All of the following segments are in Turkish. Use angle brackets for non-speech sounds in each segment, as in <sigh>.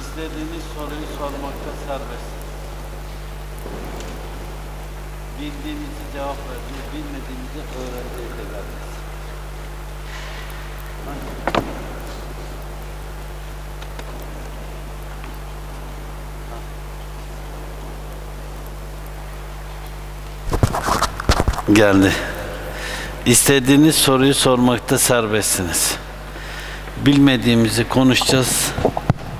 İstediğiniz soruyu sormakta serbest. Bildiğimizi cevap vereceğiz, bilmediğimizi öğreneceğiz ederiz. Geldi. İstediğiniz soruyu sormakta serbestsiniz. Bilmediğimizi konuşacağız.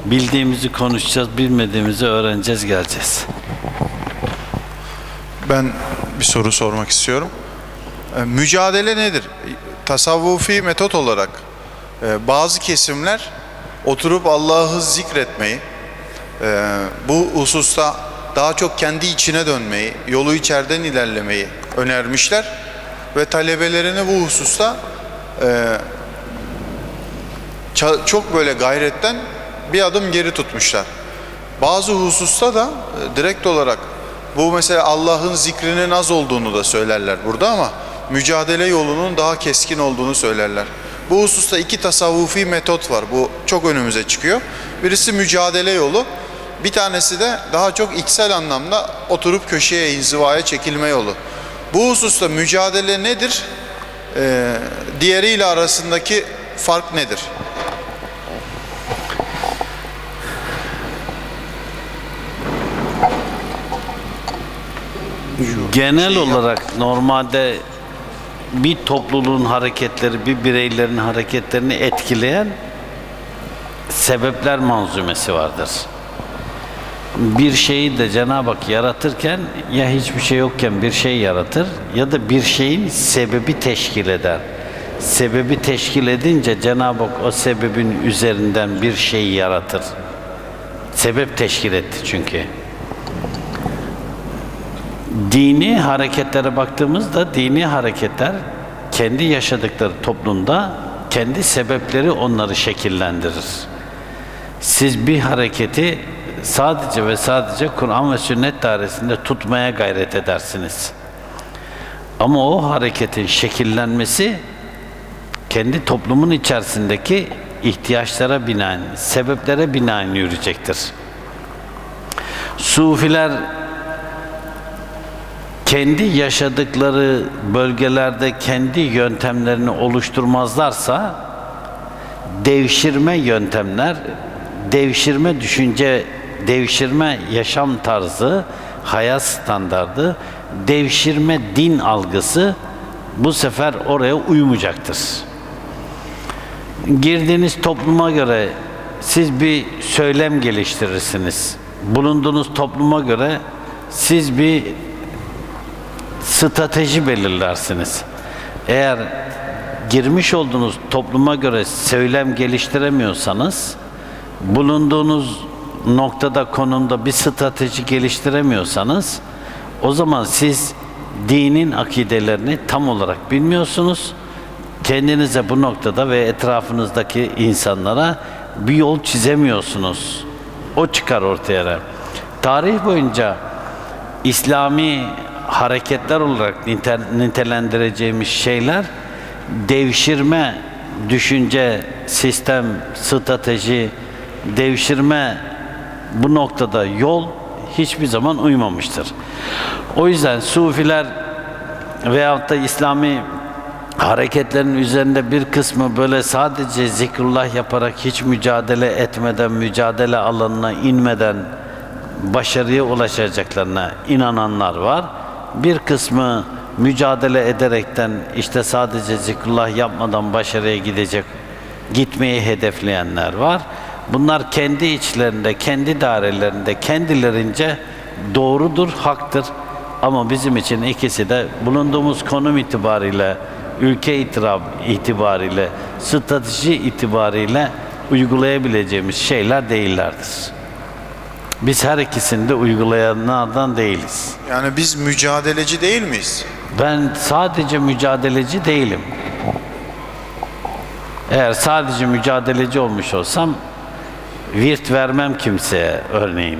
Bildiğimizi konuşacağız, bilmediğimizi öğreneceğiz, geleceğiz. Ben bir soru sormak istiyorum. E, Mücadele nedir? Tasavvufi metot olarak e, bazı kesimler oturup Allah'ı zikretmeyi, e, bu hususta daha çok kendi içine dönmeyi, yolu içeriden ilerlemeyi önermişler ve talebelerini bu hususta çok böyle gayretten bir adım geri tutmuşlar. Bazı hususta da e, direkt olarak bu mesela Allah'ın zikrinin az olduğunu da söylerler burada ama mücadele yolunun daha keskin olduğunu söylerler. Bu hususta iki tasavvufi metot var. Bu çok önümüze çıkıyor. Birisi mücadele yolu. Bir tanesi de daha çok içsel anlamda oturup köşeye, inzivaya çekilme yolu. Bu hususta mücadele nedir? Ee, diğeriyle arasındaki fark nedir? Genel olarak normalde bir topluluğun hareketleri, bir bireylerin hareketlerini etkileyen sebepler manzumesi vardır. Bir şeyi de Cenab-ı Hak yaratırken ya hiçbir şey yokken bir şey yaratır ya da bir şeyin sebebi teşkil eder. Sebebi teşkil edince Cenab-ı Hak o sebebin üzerinden bir şeyi yaratır. Sebep teşkil etti çünkü. Dini hareketlere baktığımızda dini hareketler kendi yaşadıkları toplumda kendi sebepleri onları şekillendirir. Siz bir hareketi sadece ve sadece Kur'an ve sünnet dairesinde tutmaya gayret edersiniz. Ama o hareketin şekillenmesi kendi toplumun içerisindeki ihtiyaçlara binaen, sebeplere binaen yürüyecektir. Sufiler kendi yaşadıkları bölgelerde kendi yöntemlerini oluşturmazlarsa devşirme yöntemler, devşirme düşünce, devşirme yaşam tarzı, hayat standardı, devşirme din algısı bu sefer oraya uymayacaktır. Girdiğiniz topluma göre siz bir söylem geliştirirsiniz. Bulunduğunuz topluma göre siz bir strateji belirlersiniz. Eğer girmiş olduğunuz topluma göre söylem geliştiremiyorsanız, bulunduğunuz noktada, konumda bir strateji geliştiremiyorsanız, o zaman siz dinin akidelerini tam olarak bilmiyorsunuz. Kendinize bu noktada ve etrafınızdaki insanlara bir yol çizemiyorsunuz. O çıkar ortaya. Tarih boyunca İslami hareketler olarak nitelendireceğimiz şeyler devşirme düşünce, sistem, strateji, devşirme bu noktada yol hiçbir zaman uymamıştır. O yüzden Sufiler veyahut da İslami hareketlerin üzerinde bir kısmı böyle sadece zikrullah yaparak hiç mücadele etmeden, mücadele alanına inmeden başarıya ulaşacaklarına inananlar var. Bir kısmı mücadele ederekten işte sadece zikrullah yapmadan başarıya gidecek, gitmeyi hedefleyenler var. Bunlar kendi içlerinde, kendi dairelerinde, kendilerince doğrudur, haktır. Ama bizim için ikisi de bulunduğumuz konum itibariyle, ülke itiraf itibariyle, strateji itibariyle uygulayabileceğimiz şeyler değillerdir. Biz her ikisini de uygulayanlardan değiliz. Yani biz mücadeleci değil miyiz? Ben sadece mücadeleci değilim. Eğer sadece mücadeleci olmuş olsam virt vermem kimseye örneğin.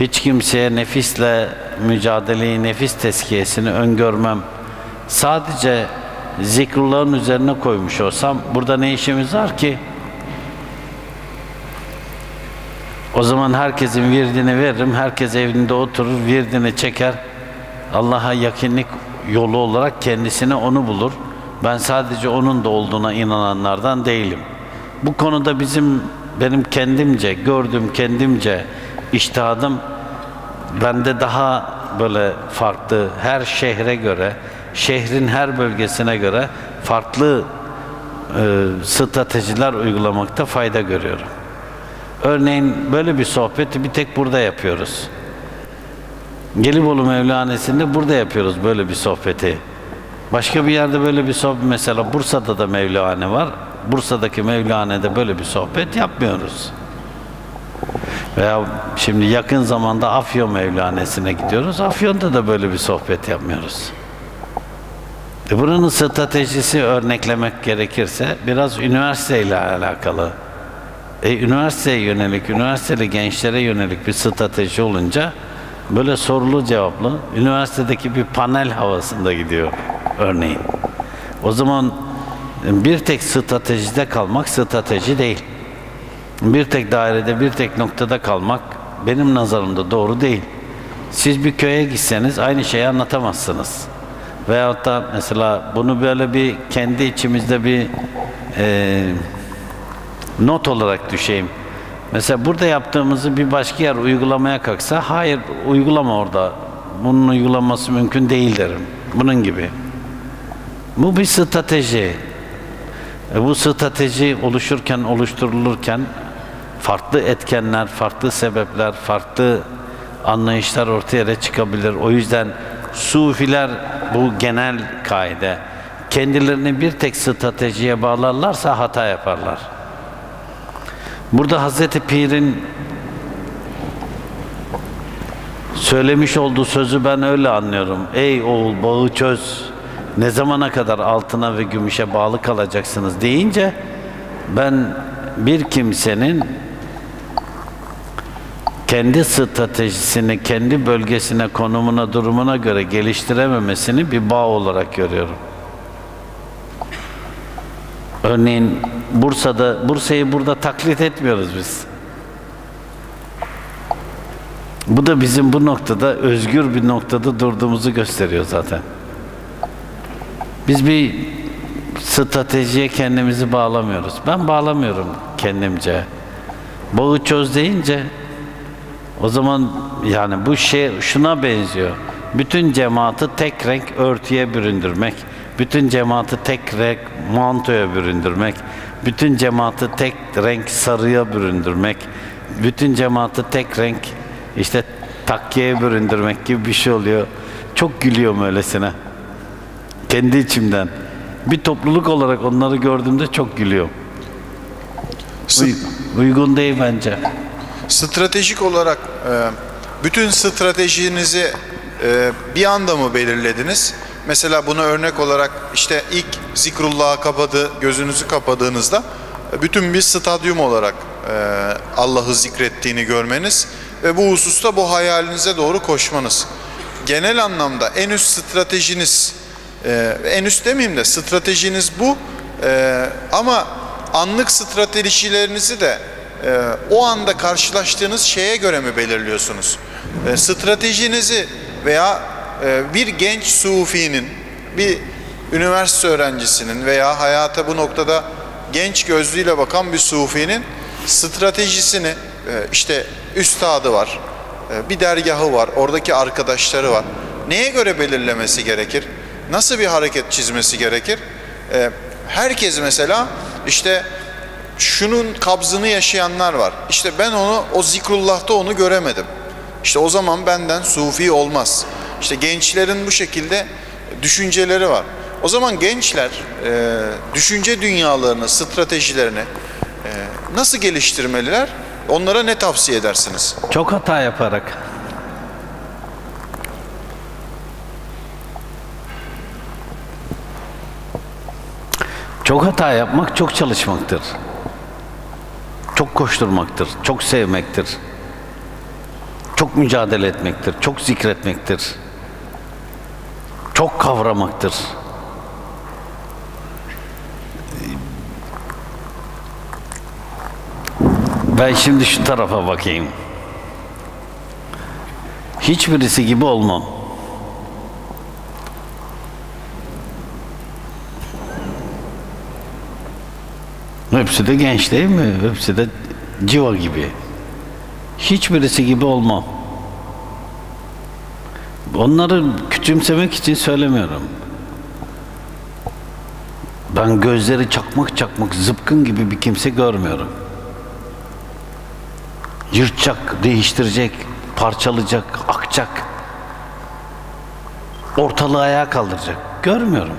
Hiç kimseye nefisle mücadeleyi, nefis teskiyesini öngörmem. Sadece zikrullahın üzerine koymuş olsam burada ne işimiz var ki? O zaman herkesin virdini veririm. Herkes evinde oturur, virdini çeker. Allah'a yakınlık yolu olarak kendisine onu bulur. Ben sadece onun da olduğuna inananlardan değilim. Bu konuda bizim benim kendimce gördüğüm kendimce iştihadım bende daha böyle farklı her şehre göre şehrin her bölgesine göre farklı e, stratejiler uygulamakta fayda görüyorum. Örneğin böyle bir sohbeti bir tek burada yapıyoruz. Gelibolu Mevlanesi'nde burada yapıyoruz böyle bir sohbeti. Başka bir yerde böyle bir sohbet mesela Bursa'da da Mevlane var. Bursa'daki Mevlane'de böyle bir sohbet yapmıyoruz. Veya şimdi yakın zamanda Afyon Mevlanesi'ne gidiyoruz. Afyon'da da böyle bir sohbet yapmıyoruz. E buranın stratejisi örneklemek gerekirse biraz üniversiteyle alakalı. E, üniversiteye yönelik, üniversiteli gençlere yönelik bir strateji olunca böyle sorulu cevaplı, üniversitedeki bir panel havasında gidiyor örneğin. O zaman bir tek stratejide kalmak strateji değil. Bir tek dairede, bir tek noktada kalmak benim nazarımda doğru değil. Siz bir köye gitseniz aynı şeyi anlatamazsınız. Veyahut da mesela bunu böyle bir kendi içimizde bir e, not olarak düşeyim. Mesela burada yaptığımızı bir başka yer uygulamaya kalksa, hayır uygulama orada. Bunun uygulaması mümkün değil derim. Bunun gibi. Bu bir strateji. E bu strateji oluşurken, oluşturulurken farklı etkenler, farklı sebepler, farklı anlayışlar ortaya çıkabilir. O yüzden Sufiler bu genel kaide kendilerini bir tek stratejiye bağlarlarsa hata yaparlar. Burada Hazreti Pir'in söylemiş olduğu sözü ben öyle anlıyorum. Ey oğul bağı çöz. Ne zamana kadar altına ve gümüşe bağlı kalacaksınız deyince ben bir kimsenin kendi stratejisini, kendi bölgesine, konumuna, durumuna göre geliştirememesini bir bağ olarak görüyorum. Örneğin Bursa'da, Bursa'yı burada taklit etmiyoruz biz. Bu da bizim bu noktada özgür bir noktada durduğumuzu gösteriyor zaten. Biz bir stratejiye kendimizi bağlamıyoruz. Ben bağlamıyorum kendimce. Bağı çöz deyince o zaman yani bu şey şuna benziyor. Bütün cemaati tek renk örtüye büründürmek, bütün cemaati tek renk mantoya büründürmek, bütün cemaati tek renk sarıya büründürmek, bütün cemaati tek renk işte takkiyeye büründürmek gibi bir şey oluyor. Çok gülüyorum öylesine. Kendi içimden. Bir topluluk olarak onları gördüğümde çok gülüyorum. Uy- uygun değil bence. Stratejik olarak e, bütün stratejinizi e, bir anda mı belirlediniz? Mesela buna örnek olarak işte ilk zikrullah'a kapadı, gözünüzü kapadığınızda e, bütün bir stadyum olarak e, Allah'ı zikrettiğini görmeniz ve bu hususta bu hayalinize doğru koşmanız. Genel anlamda en üst stratejiniz, e, en üst demeyeyim de stratejiniz bu ama anlık stratejilerinizi de o anda karşılaştığınız şeye göre mi belirliyorsunuz? Stratejinizi veya bir genç sufinin, bir üniversite öğrencisinin veya hayata bu noktada genç gözlüğüyle bakan bir sufinin stratejisini e, işte üstadı var, e, bir dergahı var, oradaki arkadaşları var. Neye göre belirlemesi gerekir? Nasıl bir hareket çizmesi gerekir? E, herkes mesela işte şunun kabzını yaşayanlar var. İşte ben onu o zikrullah'ta onu göremedim. İşte o zaman benden sufi olmaz. İşte gençlerin bu şekilde düşünceleri var. O zaman gençler e, düşünce dünyalarını, stratejilerini e, nasıl geliştirmeliler? Onlara ne tavsiye edersiniz? Çok hata yaparak. Çok hata yapmak çok çalışmaktır. Çok koşturmaktır, çok sevmektir. Çok mücadele etmektir, çok zikretmektir. Çok kavramaktır. Ben şimdi şu tarafa bakayım. Hiçbirisi gibi olmam. Hepsi de genç değil mi? Hepsi de civa gibi. Hiçbirisi gibi olmam. Onları küçümsemek için söylemiyorum. Ben gözleri çakmak çakmak zıpkın gibi bir kimse görmüyorum. Yırtacak, değiştirecek, parçalayacak, akacak. Ortalığı ayağa kaldıracak. Görmüyorum.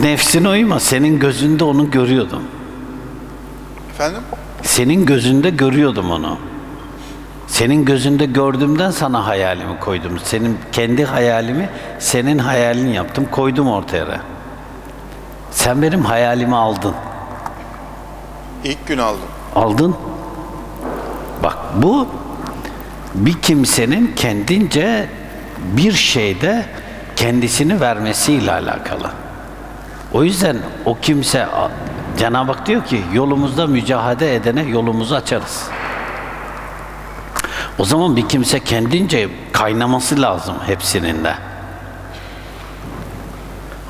Nefsine uyma. Senin gözünde onu görüyordum. Efendim? Senin gözünde görüyordum onu. Senin gözünde gördüğümden sana hayalimi koydum. Senin kendi hayalimi senin hayalin yaptım, koydum ortaya. Sen benim hayalimi aldın. İlk gün aldım. Aldın. Bak bu bir kimsenin kendince bir şeyde kendisini vermesiyle alakalı. O yüzden o kimse Cenab-ı Hak diyor ki yolumuzda mücahede edene yolumuzu açarız. O zaman bir kimse kendince kaynaması lazım hepsinin de.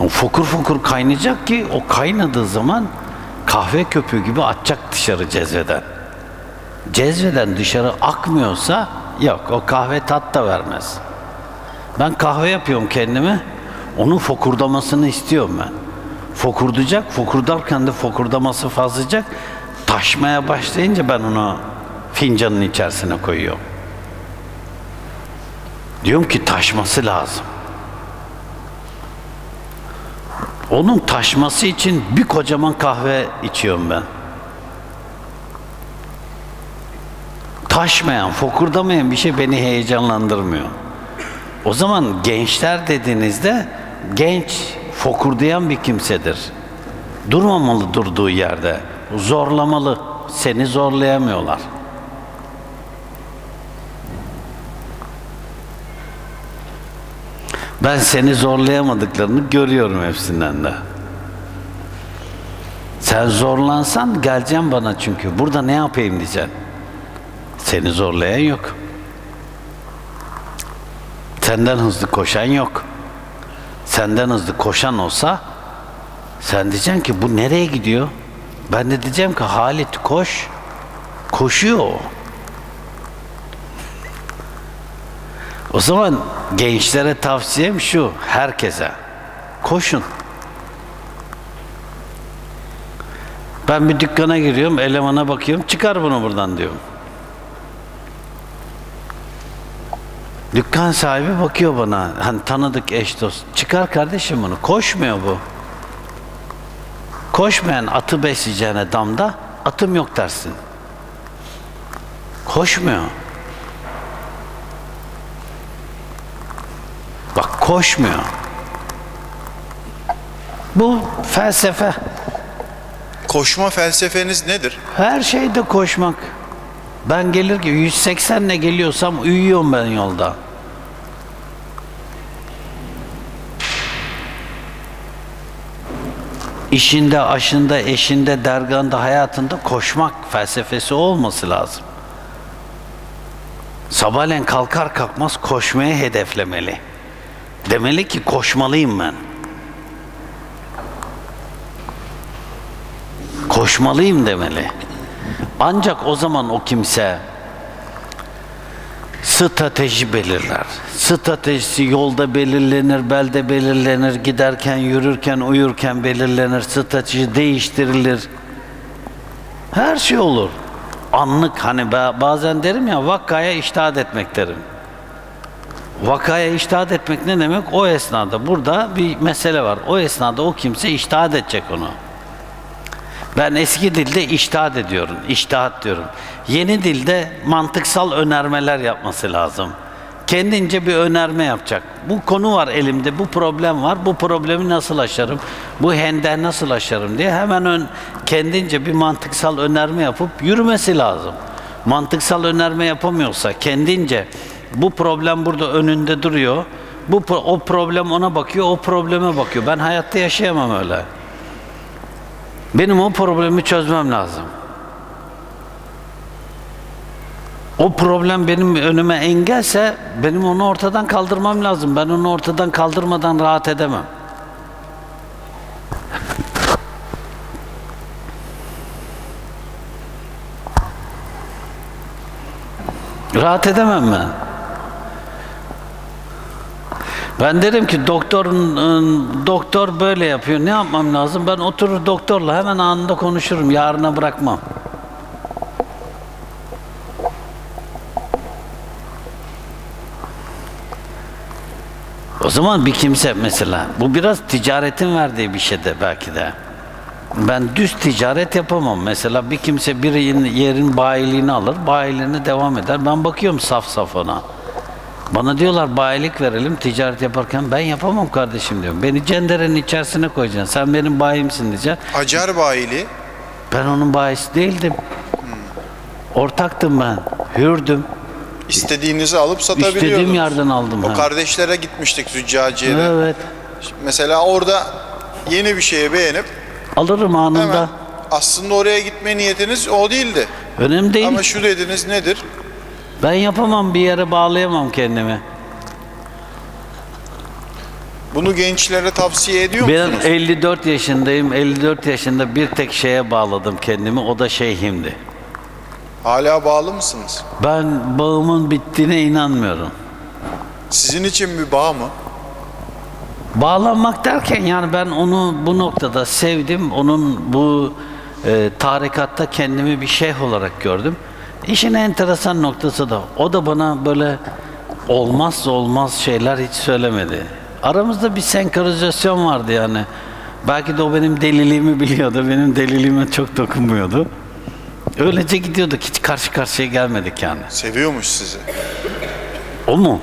Fokur fokur kaynayacak ki o kaynadığı zaman kahve köpüğü gibi atacak dışarı cezveden. Cezveden dışarı akmıyorsa yok o kahve tat da vermez. Ben kahve yapıyorum kendime. Onun fokurdamasını istiyorum ben. Fokurdayacak, fokurdarken de fokurdaması fazlayacak. Taşmaya başlayınca ben onu fincanın içerisine koyuyorum. Diyorum ki taşması lazım. Onun taşması için bir kocaman kahve içiyorum ben. Taşmayan, fokurdamayan bir şey beni heyecanlandırmıyor. O zaman gençler dediğinizde genç fokurdayan bir kimsedir. Durmamalı durduğu yerde. Zorlamalı. Seni zorlayamıyorlar. Ben seni zorlayamadıklarını görüyorum hepsinden de. Sen zorlansan geleceğim bana çünkü. Burada ne yapayım diyeceksin. Seni zorlayan yok. Senden hızlı koşan yok. Senden hızlı koşan olsa sen diyeceksin ki bu nereye gidiyor? Ben de diyeceğim ki Halit koş. Koşuyor o. O zaman gençlere tavsiyem şu, herkese. Koşun. Ben bir dükkana giriyorum, elemana bakıyorum, çıkar bunu buradan diyorum. Dükkan sahibi bakıyor bana, hani tanıdık eş dost. Çıkar kardeşim bunu, koşmuyor bu. Koşmayan atı besleyeceğine damda, atım yok dersin. Koşmuyor. Bak koşmuyor. Bu felsefe. Koşma felsefeniz nedir? Her şeyde koşmak. Ben gelir ki 180 ile geliyorsam uyuyorum ben yolda. İşinde, aşında, eşinde, derganda, hayatında koşmak felsefesi olması lazım. Sabahleyin kalkar kalkmaz koşmaya hedeflemeli. Demeli ki koşmalıyım ben. Koşmalıyım demeli. Ancak o zaman o kimse strateji belirler. Stratejisi yolda belirlenir, belde belirlenir, giderken, yürürken, uyurken belirlenir, strateji değiştirilir. Her şey olur. Anlık hani bazen derim ya vakaya iştahat etmek derim. Vakaya iştahat etmek ne demek? O esnada burada bir mesele var. O esnada o kimse iştahat edecek onu. Ben eski dilde iştahat ediyorum, iştahat diyorum. Yeni dilde mantıksal önermeler yapması lazım. Kendince bir önerme yapacak. Bu konu var elimde, bu problem var, bu problemi nasıl aşarım, bu hende nasıl aşarım diye hemen ön, kendince bir mantıksal önerme yapıp yürümesi lazım. Mantıksal önerme yapamıyorsa kendince bu problem burada önünde duruyor, Bu o problem ona bakıyor, o probleme bakıyor. Ben hayatta yaşayamam öyle. Benim o problemi çözmem lazım. O problem benim önüme engelse benim onu ortadan kaldırmam lazım. Ben onu ortadan kaldırmadan rahat edemem. Rahat edemem ben. Ben derim ki doktorun ıı, doktor böyle yapıyor. Ne yapmam lazım? Ben oturur doktorla hemen anında konuşurum. Yarına bırakmam. O zaman bir kimse mesela bu biraz ticaretin verdiği bir şey de belki de. Ben düz ticaret yapamam. Mesela bir kimse bir yerin bayiliğini alır, bayiliğine devam eder. Ben bakıyorum saf saf ona. Bana diyorlar bayilik verelim ticaret yaparken ben yapamam kardeşim diyorum. Beni cenderenin içerisine koyacaksın. Sen benim bayimsin diyeceksin. Acar bayili Ben onun bayisi değildim. Ortaktım ben. Hürdüm. istediğinizi alıp satabiliyordunuz. İstediğim yerden aldım. O ha. kardeşlere gitmiştik züccaciyede. Evet. Mesela orada yeni bir şeye beğenip Alırım anında. hemen aslında oraya gitme niyetiniz o değildi. Önemli değil. Ama şu dediniz nedir? Ben yapamam bir yere bağlayamam kendimi. Bunu gençlere tavsiye ediyor Ben musunuz? 54 yaşındayım. 54 yaşında bir tek şeye bağladım kendimi. O da şeyhimdi. Hala bağlı mısınız? Ben bağımın bittiğine inanmıyorum. Sizin için bir bağ mı? Bağlanmak derken yani ben onu bu noktada sevdim. Onun bu e, tarikatta kendimi bir şeyh olarak gördüm. İşin enteresan noktası da o da bana böyle olmazsa olmaz şeyler hiç söylemedi. Aramızda bir senkronizasyon vardı yani. Belki de o benim deliliğimi biliyordu. Benim deliliğime çok dokunmuyordu. Öylece gidiyorduk. Hiç karşı karşıya gelmedik yani. Seviyormuş sizi. O mu?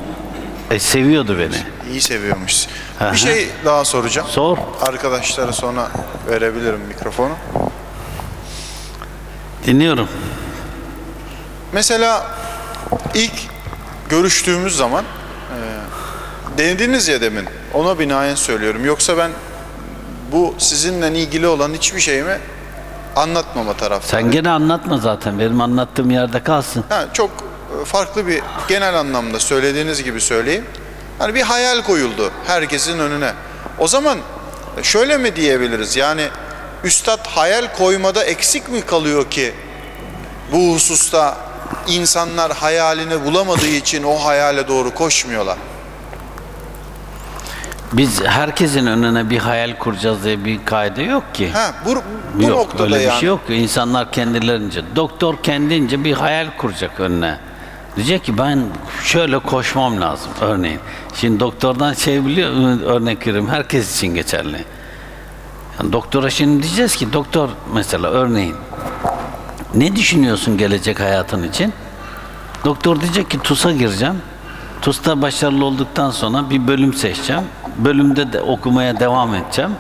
E seviyordu beni. İyi seviyormuş. Bir şey daha soracağım. Sor. Arkadaşlara sonra verebilirim mikrofonu. Dinliyorum. Mesela ilk görüştüğümüz zaman e, denediniz ya demin. Ona binaen söylüyorum. Yoksa ben bu sizinle ilgili olan hiçbir şeyimi anlatmama taraftarıyım. Sen gene anlatma zaten. Benim anlattığım yerde kalsın. Ha, çok e, farklı bir genel anlamda söylediğiniz gibi söyleyeyim. Hani bir hayal koyuldu herkesin önüne. O zaman şöyle mi diyebiliriz? Yani üstad hayal koymada eksik mi kalıyor ki bu hususta insanlar hayalini bulamadığı için o hayale doğru koşmuyorlar? Biz herkesin önüne bir hayal kuracağız diye bir kaide yok ki. Ha, bu, bu yok noktada öyle yani. bir şey yok. İnsanlar kendilerince, doktor kendince bir hayal kuracak önüne. Diyecek ki ben şöyle koşmam lazım örneğin. Şimdi doktordan şey biliyor örnek veriyorum herkes için geçerli. Yani doktora şimdi diyeceğiz ki doktor mesela örneğin ne düşünüyorsun gelecek hayatın için? Doktor diyecek ki TUS'a gireceğim. TUS'ta başarılı olduktan sonra bir bölüm seçeceğim. Bölümde de okumaya devam edeceğim.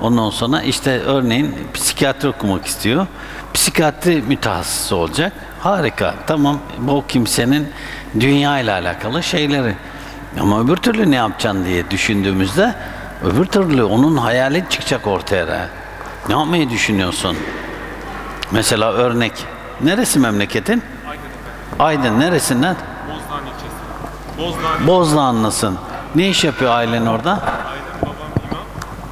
Ondan sonra işte örneğin psikiyatri okumak istiyor. Psikiyatri mütehassısı olacak. Harika. Tamam. Bu kimsenin dünya ile alakalı şeyleri. Ama öbür türlü ne yapacaksın diye düşündüğümüzde öbür türlü onun hayali çıkacak ortaya. Ne yapmayı düşünüyorsun? Mesela örnek. Neresi memleketin? Aydın neresinden? Bozdağ ilçesi. Bozdağ Bozdağ'ınlısın. Ne iş yapıyor ailen orada? ailem babam imam.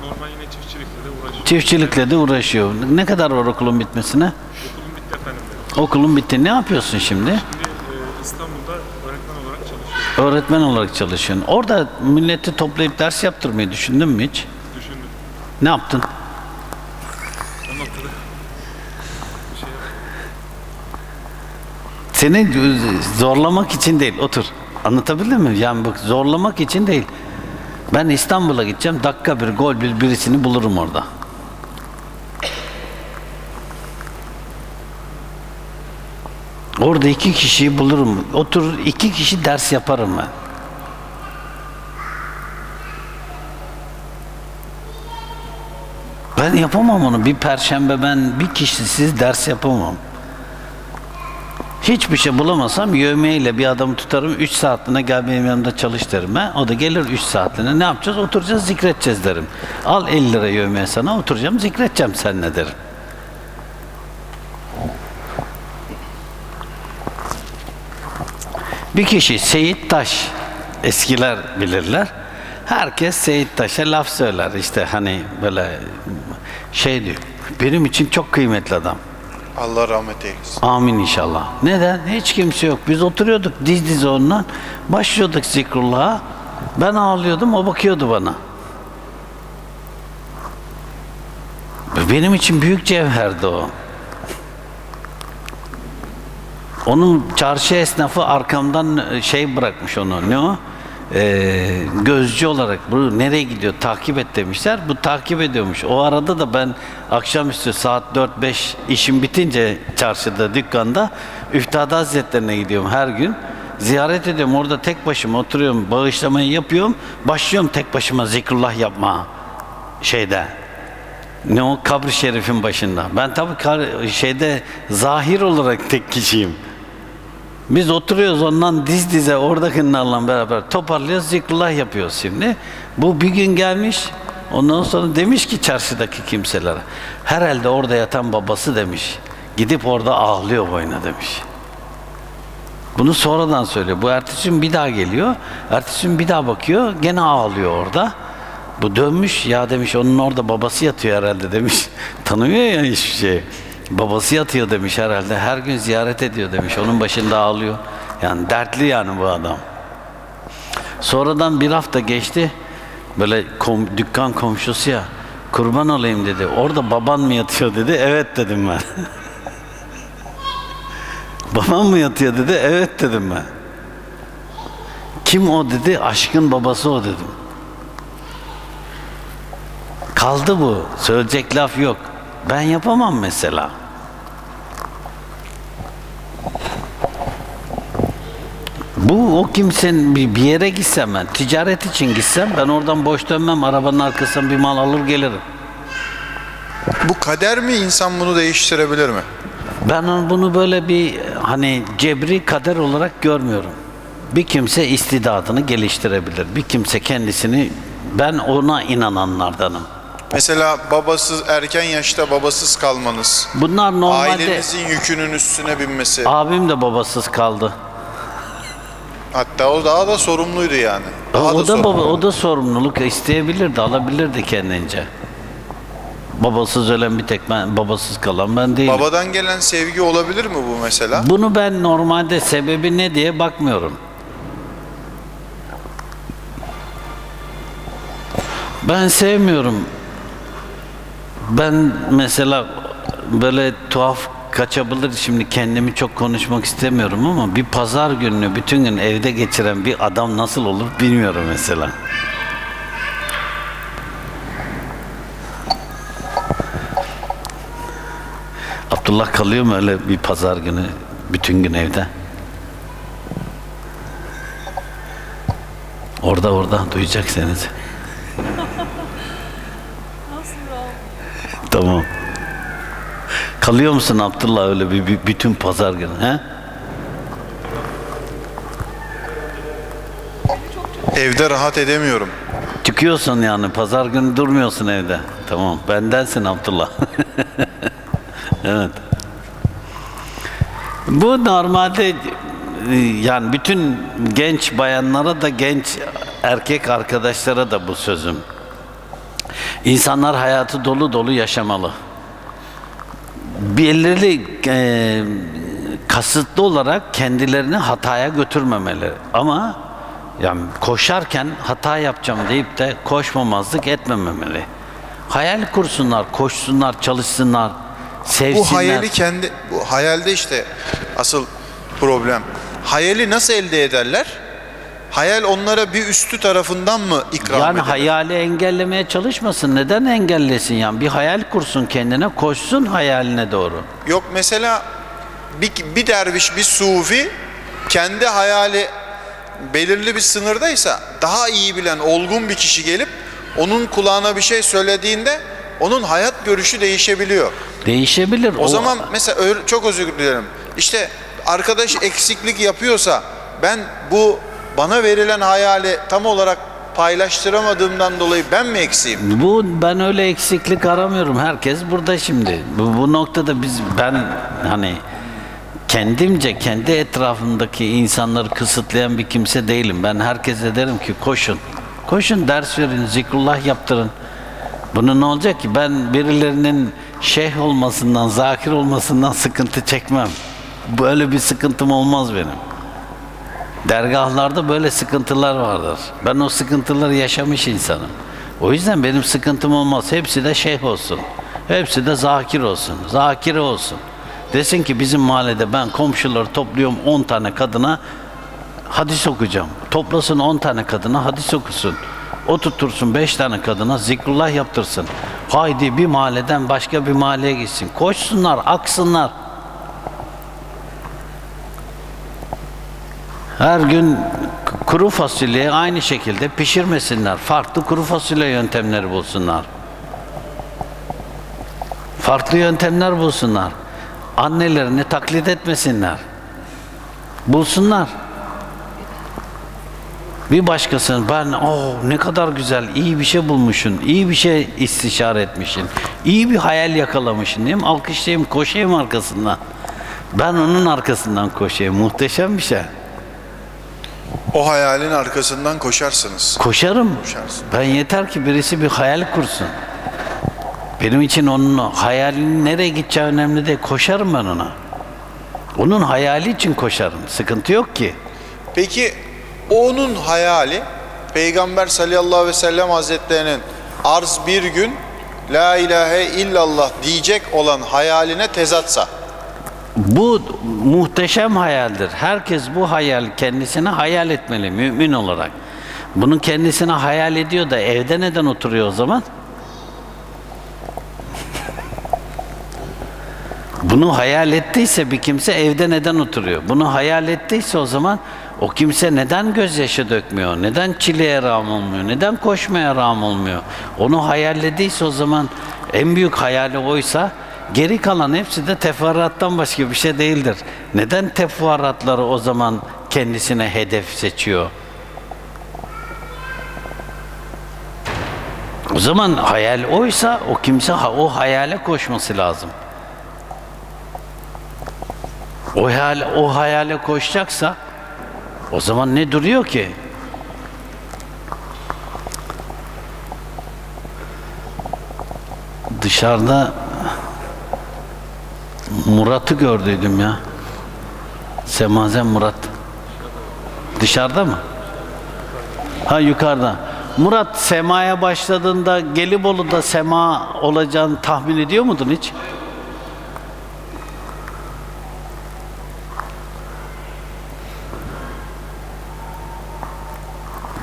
Normal yine çiftçilikle de uğraşıyor. Çiftçilikle de uğraşıyor. Ne kadar var okulun bitmesine? Okulum bitti efendim. Okulun bitti. Ne yapıyorsun şimdi? Şimdi e, İstanbul'da öğretmen olarak çalışıyorum. Öğretmen olarak çalışıyorsun. Orada milleti toplayıp ders yaptırmayı düşündün mü hiç? Düşündüm. Ne yaptın? O noktada bir şey yapmadım. Seni zorlamak için değil. Otur. Anlatabildim mi? Yani bak zorlamak için değil. Ben İstanbul'a gideceğim. Dakika bir gol bir birisini bulurum orada. Orada iki kişiyi bulurum. Oturur iki kişi ders yaparım ben. Ben yapamam onu. Bir perşembe ben bir kişisiz ders yapamam. Hiçbir şey bulamasam yövmeyle bir adamı tutarım. 3 saatliğine gel benim yanımda çalış derim ben. O da gelir 3 saatliğine. Ne yapacağız? Oturacağız zikredeceğiz derim. Al 50 lira yövmeye sana oturacağım zikredeceğim seninle derim. Bir kişi Seyit Taş, eskiler bilirler. Herkes Seyit Taş'a laf söyler işte hani böyle şey diyor. Benim için çok kıymetli adam. Allah rahmet eylesin. Amin inşallah. Neden? Hiç kimse yok. Biz oturuyorduk diz diz onunla. Başlıyorduk zikrullah'a. Ben ağlıyordum, o bakıyordu bana. Benim için büyük cevherdi o. Onun çarşı esnafı arkamdan şey bırakmış onu. Ne o? Ee, gözcü olarak bu nereye gidiyor takip et demişler. Bu takip ediyormuş. O arada da ben akşamüstü saat 4-5 işim bitince çarşıda, dükkanda Üftade Hazretlerine gidiyorum her gün. Ziyaret ediyorum. Orada tek başıma oturuyorum. Bağışlamayı yapıyorum. Başlıyorum tek başıma zikrullah yapma şeyde ne o kabri şerifin başında. Ben tabii şeyde zahir olarak tek kişiyim. Biz oturuyoruz ondan diz dize oradakilerle beraber toparlıyoruz, zikrullah yapıyoruz şimdi. Bu bir gün gelmiş, ondan sonra demiş ki çarşıdaki kimselere, herhalde orada yatan babası demiş, gidip orada ağlıyor boyuna demiş. Bunu sonradan söylüyor. Bu ertesi gün bir daha geliyor, ertesi gün bir daha bakıyor, gene ağlıyor orada. Bu dönmüş, ya demiş onun orada babası yatıyor herhalde demiş. <laughs> Tanımıyor ya hiçbir şey. Babası yatıyor demiş herhalde. Her gün ziyaret ediyor demiş. Onun başında ağlıyor. Yani dertli yani bu adam. Sonradan bir hafta geçti. Böyle kom- dükkan komşusu ya. Kurban olayım dedi. Orada baban mı yatıyor dedi. Evet dedim ben. <laughs> baban mı yatıyor dedi. Evet dedim ben. Kim o dedi. Aşkın babası o dedim. Kaldı bu. Söyleyecek laf yok. Ben yapamam mesela. Bu o kimsenin bir, bir yere gitsem ben, ticaret için gitsem ben oradan boş dönmem, arabanın arkasından bir mal alır gelirim. Bu kader mi insan bunu değiştirebilir mi? Ben bunu böyle bir hani cebri kader olarak görmüyorum. Bir kimse istidadını geliştirebilir. Bir kimse kendisini ben ona inananlardanım. Mesela babasız erken yaşta babasız kalmanız, Bunlar normalde ailenizin yükünün üstüne binmesi. abim de babasız kaldı. Hatta o daha da sorumluydu yani. Daha o da sorumlu. baba, o da sorumluluk isteyebilirdi, alabilirdi kendince. Babasız ölen bir tek ben, babasız kalan ben değilim. Babadan gelen sevgi olabilir mi bu mesela? Bunu ben normalde sebebi ne diye bakmıyorum. Ben sevmiyorum. Ben mesela böyle tuhaf kaçabilir şimdi kendimi çok konuşmak istemiyorum ama bir pazar gününü bütün gün evde geçiren bir adam nasıl olur bilmiyorum mesela. Abdullah kalıyor mu öyle bir pazar günü bütün gün evde? Orada orada duyacaksınız. tamam. Kalıyor musun Abdullah öyle bir, bir- bütün pazar günü? He? Evde rahat edemiyorum. Çıkıyorsun yani pazar günü durmuyorsun evde. Tamam. Bendensin Abdullah. <laughs> evet. Bu normalde e, yani bütün genç bayanlara da genç erkek arkadaşlara da bu sözüm. İnsanlar hayatı dolu dolu yaşamalı. Belirli e, kasıtlı olarak kendilerini hataya götürmemeli. Ama yani koşarken hata yapacağım deyip de koşmamazlık etmemeli. Hayal kursunlar, koşsunlar, çalışsınlar, sevsinler. Bu hayali kendi bu hayalde işte asıl problem. Hayali nasıl elde ederler? Hayal onlara bir üstü tarafından mı ikram yani edilir? hayali engellemeye çalışmasın. Neden engellesin yani? Bir hayal kursun kendine, koşsun hayaline doğru. Yok mesela bir, bir derviş, bir sufi kendi hayali belirli bir sınırdaysa daha iyi bilen olgun bir kişi gelip onun kulağına bir şey söylediğinde onun hayat görüşü değişebiliyor. Değişebilir. O, zaman mesela çok özür dilerim. İşte arkadaş eksiklik yapıyorsa ben bu bana verilen hayali tam olarak paylaştıramadığımdan dolayı ben mi eksiğim? Bu ben öyle eksiklik aramıyorum. Herkes burada şimdi. Bu, bu noktada biz ben hani kendimce kendi etrafımdaki insanları kısıtlayan bir kimse değilim. Ben herkese derim ki koşun. Koşun ders verin, zikrullah yaptırın. Bunun ne olacak ki? Ben birilerinin şeyh olmasından, zakir olmasından sıkıntı çekmem. Böyle bir sıkıntım olmaz benim. Dergahlarda böyle sıkıntılar vardır. Ben o sıkıntıları yaşamış insanım. O yüzden benim sıkıntım olmaz. Hepsi de şeyh olsun. Hepsi de zakir olsun. Zakire olsun. Desin ki bizim mahallede ben komşuları topluyorum 10 tane kadına hadis okuyacağım. Toplasın 10 tane kadına hadis okusun. Oturtursun 5 tane kadına zikrullah yaptırsın. Haydi bir mahalleden başka bir mahalleye gitsin. Koşsunlar, aksınlar. Her gün kuru fasulyeyi aynı şekilde pişirmesinler. Farklı kuru fasulye yöntemleri bulsunlar. Farklı yöntemler bulsunlar. Annelerini taklit etmesinler. Bulsunlar. Bir başkasının ben oh ne kadar güzel iyi bir şey bulmuşsun, iyi bir şey istişare etmişsin, iyi bir hayal yakalamışsın değil mi? Alkışlayayım, koşayım arkasından. Ben onun arkasından koşayım. Muhteşem bir şey. O hayalin arkasından koşarsınız. Koşarım. Koşarsın. Ben yeter ki birisi bir hayal kursun. Benim için onun hayalinin nereye gideceği önemli değil. Koşarım ben ona. Onun hayali için koşarım. Sıkıntı yok ki. Peki onun hayali Peygamber sallallahu aleyhi ve sellem hazretlerinin arz bir gün La ilahe illallah diyecek olan hayaline tezatsa Bu muhteşem hayaldir. Herkes bu hayal kendisine hayal etmeli mümin olarak. Bunun kendisine hayal ediyor da evde neden oturuyor o zaman? Bunu hayal ettiyse bir kimse evde neden oturuyor? Bunu hayal ettiyse o zaman o kimse neden gözyaşı dökmüyor? Neden çileye rağm olmuyor? Neden koşmaya rağm olmuyor? Onu hayallediyse o zaman en büyük hayali oysa geri kalan hepsi de teferruattan başka bir şey değildir. Neden teferruatları o zaman kendisine hedef seçiyor? O zaman hayal oysa o kimse o hayale koşması lazım. O hayal o hayale koşacaksa o zaman ne duruyor ki? Dışarıda Murat'ı gördüydüm ya. Semazen Murat. Dışarıda mı? Ha yukarıda. Murat semaya başladığında Gelibolu'da sema olacağını tahmin ediyor muydun hiç?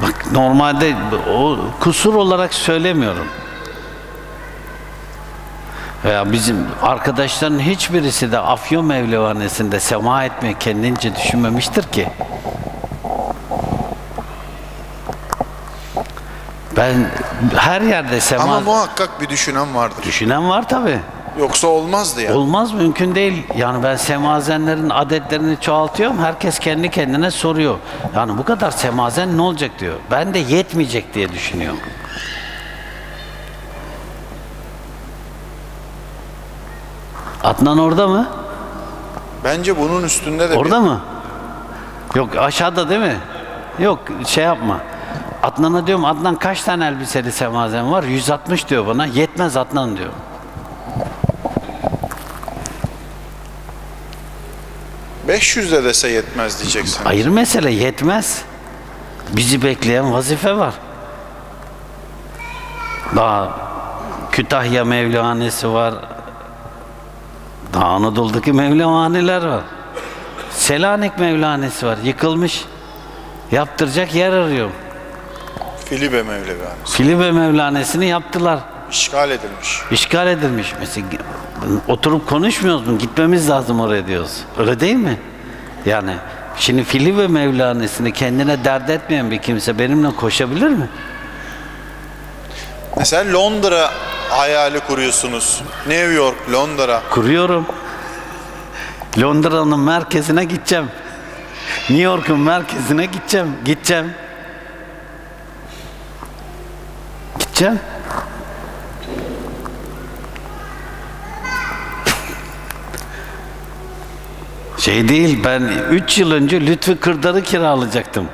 Bak normalde o kusur olarak söylemiyorum. Veya bizim arkadaşların hiçbirisi de Afyon Mevlevanesi'nde sema etmeyi kendince düşünmemiştir ki. Ben her yerde sema ama muhakkak bir düşünen vardır. düşünen var tabi. Yoksa olmazdı ya. Olmaz mümkün değil. Yani ben semazenlerin adetlerini çoğaltıyorum. Herkes kendi kendine soruyor. Yani bu kadar semazen ne olacak diyor. Ben de yetmeyecek diye düşünüyorum. Adnan orada mı? Bence bunun üstünde de Orada bir... mı? Yok aşağıda değil mi? Yok şey yapma. Adnan'a diyorum Adnan kaç tane elbiseli semazen var? 160 diyor bana. Yetmez Adnan diyor. bir 500 de dese yetmez diyeceksin. Hayır mesele yetmez. Bizi bekleyen vazife var. Daha Kütahya Mevlanesi var. Daha Anadolu'daki Mevlaneler var. Selanik Mevlanesi var. Yıkılmış. Yaptıracak yer arıyorum. Filibe Mevlevanesi. Filibe Mevlanesini yaptılar. İşgal edilmiş. İşgal edilmiş. Mesela oturup konuşmuyoruz mu? Gitmemiz lazım oraya diyoruz. Öyle değil mi? Yani şimdi Filibe Mevlanesini kendine dert etmeyen bir kimse benimle koşabilir mi? Mesela Londra hayali kuruyorsunuz. New York, Londra. Kuruyorum. Londra'nın merkezine gideceğim. New York'un merkezine gideceğim. Gideceğim. Gideceğim. Şey değil ben 3 yıl önce Lütfü Kırdar'ı kiralayacaktım.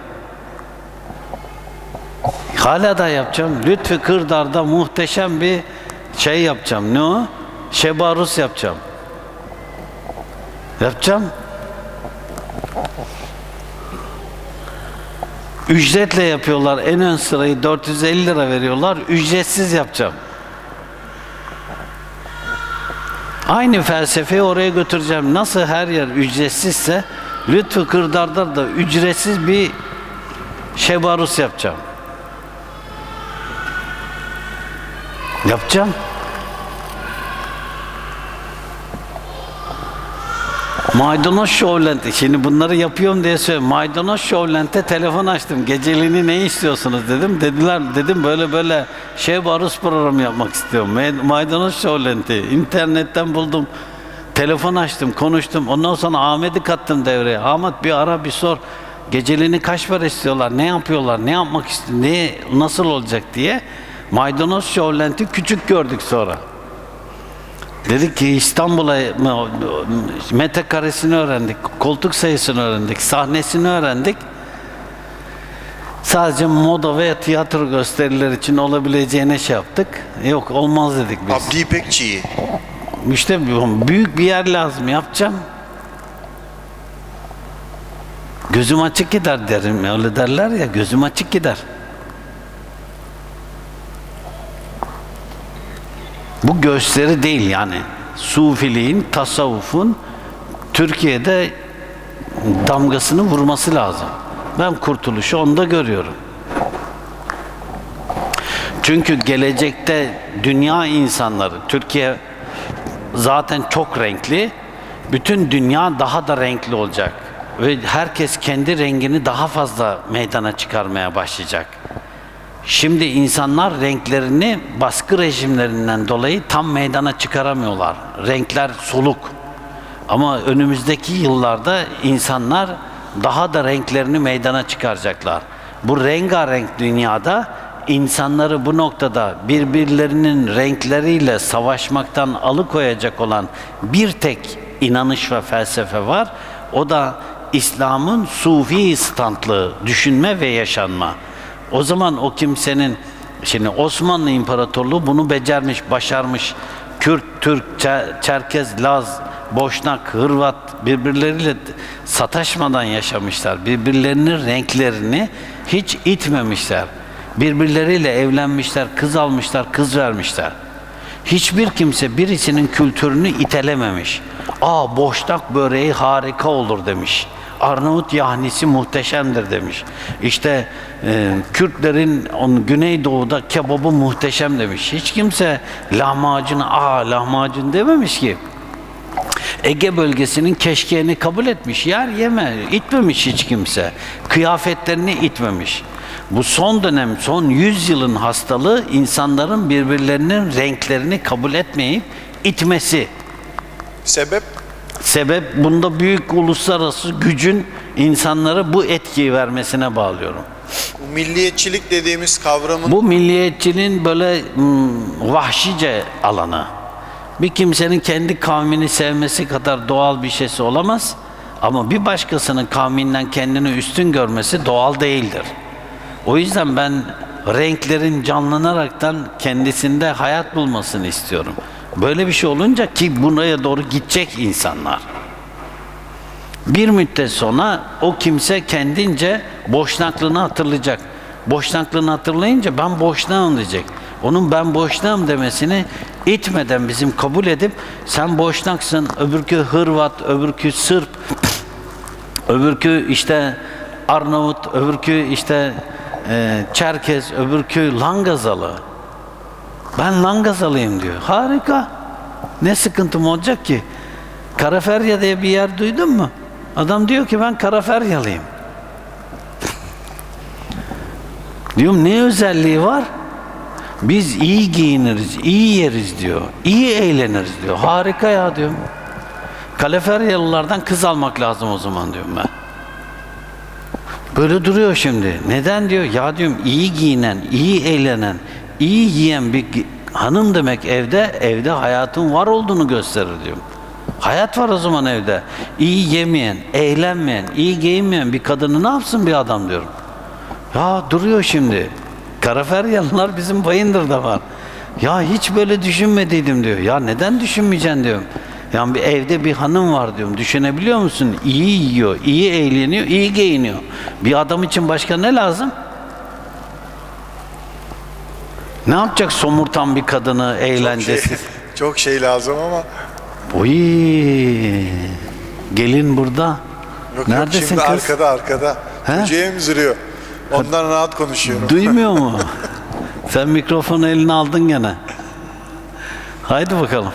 Hala da yapacağım. Lütfü Kırdar'da muhteşem bir şey yapacağım. Ne o? Şebarus yapacağım. Yapacağım. Ücretle yapıyorlar. En ön sırayı 450 lira veriyorlar. Ücretsiz yapacağım. Aynı felsefeyi oraya götüreceğim. Nasıl her yer ücretsizse Lütfü Kırdar'da da ücretsiz bir şebarus yapacağım. Yapacağım. Maydanoz Showland'e, şimdi bunları yapıyorum diye söylüyorum. Maydanoz Showland'e telefon açtım. Geceliğini ne istiyorsunuz dedim. Dediler, dedim böyle böyle şey barus programı yapmak istiyorum. Ma- Maydanoz Showland'i internetten buldum. Telefon açtım, konuştum. Ondan sonra Ahmet'i kattım devreye. Ahmet bir ara bir sor. Geceliğini kaç para istiyorlar, ne yapıyorlar, ne yapmak istiyor, ne, nasıl olacak diye. Maydanoz Showland'i küçük gördük sonra. Dedik ki İstanbul'a metrekaresini öğrendik, koltuk sayısını öğrendik, sahnesini öğrendik. Sadece moda ve tiyatro gösteriler için olabileceğine şey yaptık. Yok olmaz dedik biz. Abdi İpekçi'yi. İşte büyük bir yer lazım yapacağım. Gözüm açık gider derim. Öyle derler ya gözüm açık gider. Bu gösteri değil yani. Sufiliğin, tasavvufun Türkiye'de damgasını vurması lazım. Ben kurtuluşu onda görüyorum. Çünkü gelecekte dünya insanları, Türkiye zaten çok renkli, bütün dünya daha da renkli olacak. Ve herkes kendi rengini daha fazla meydana çıkarmaya başlayacak. Şimdi insanlar renklerini baskı rejimlerinden dolayı tam meydana çıkaramıyorlar. Renkler soluk. Ama önümüzdeki yıllarda insanlar daha da renklerini meydana çıkaracaklar. Bu rengarenk dünyada insanları bu noktada birbirlerinin renkleriyle savaşmaktan alıkoyacak olan bir tek inanış ve felsefe var. O da İslam'ın sufi standlığı, düşünme ve yaşanma. O zaman o kimsenin şimdi Osmanlı İmparatorluğu bunu becermiş, başarmış. Kürt, Türk, Çerkez, Laz, Boşnak, Hırvat birbirleriyle sataşmadan yaşamışlar. Birbirlerinin renklerini hiç itmemişler. Birbirleriyle evlenmişler, kız almışlar, kız vermişler. Hiçbir kimse birisinin kültürünü itelememiş. Aa boşnak böreği harika olur demiş. Arnavut yahnisi muhteşemdir demiş. İşte e, Kürtlerin on, Güneydoğu'da kebabı muhteşem demiş. Hiç kimse lahmacunu aa lahmacun dememiş ki. Ege bölgesinin keşkeğini kabul etmiş. Yer yeme, itmemiş hiç kimse. Kıyafetlerini itmemiş. Bu son dönem, son 100 yılın hastalığı insanların birbirlerinin renklerini kabul etmeyip itmesi. Sebep? Sebep bunda büyük uluslararası gücün insanlara bu etkiyi vermesine bağlıyorum. Bu milliyetçilik dediğimiz kavramın Bu milliyetçinin böyle hmm, vahşice alanı. Bir kimsenin kendi kavmini sevmesi kadar doğal bir şeysi olamaz. Ama bir başkasının kavminden kendini üstün görmesi doğal değildir. O yüzden ben renklerin canlanaraktan kendisinde hayat bulmasını istiyorum. Böyle bir şey olunca ki buraya doğru gidecek insanlar. Bir müddet sonra o kimse kendince boşnaklığını hatırlayacak. Boşnaklığını hatırlayınca ben boşnağım diyecek. Onun ben boşnağım demesini itmeden bizim kabul edip sen boşnaksın, öbürkü Hırvat, öbürkü Sırp, öbürkü işte Arnavut, öbürkü işte e, Çerkez, öbürkü Langazalı. Ben Langazalıyım diyor. Harika. Ne sıkıntım olacak ki? Karaferya diye bir yer duydun mu? Adam diyor ki ben Karaferyalıyım. <laughs> Diyorum ne özelliği var? Biz iyi giyiniriz, iyi yeriz diyor. İyi eğleniriz diyor. Harika ya diyorum. Kaleferyalılardan kız almak lazım o zaman diyorum ben. Böyle duruyor şimdi. Neden diyor? Ya diyorum iyi giyinen, iyi eğlenen, iyi yiyen bir hanım demek evde, evde hayatın var olduğunu gösterir diyorum. Hayat var o zaman evde. İyi yemeyen, eğlenmeyen, iyi giyinmeyen bir kadını ne yapsın bir adam diyorum. Ya duruyor şimdi. Karaferyalılar bizim Bayındır'da var. Ya hiç böyle düşünmediydim diyor. Ya neden düşünmeyeceksin diyorum. Yani bir evde bir hanım var diyorum. Düşünebiliyor musun? İyi yiyor, iyi eğleniyor, iyi giyiniyor. Bir adam için başka ne lazım? Ne yapacak somurtan bir kadını Şey, eğlencesiz? <laughs> çok şey lazım ama Oy! Gelin burada. yok Neredesin yok şimdi kız? arkada arkada. Böceği emziriyor. Ondan rahat konuşuyorum. Duymuyor <laughs> mu? Sen mikrofonu eline aldın gene. Haydi bakalım.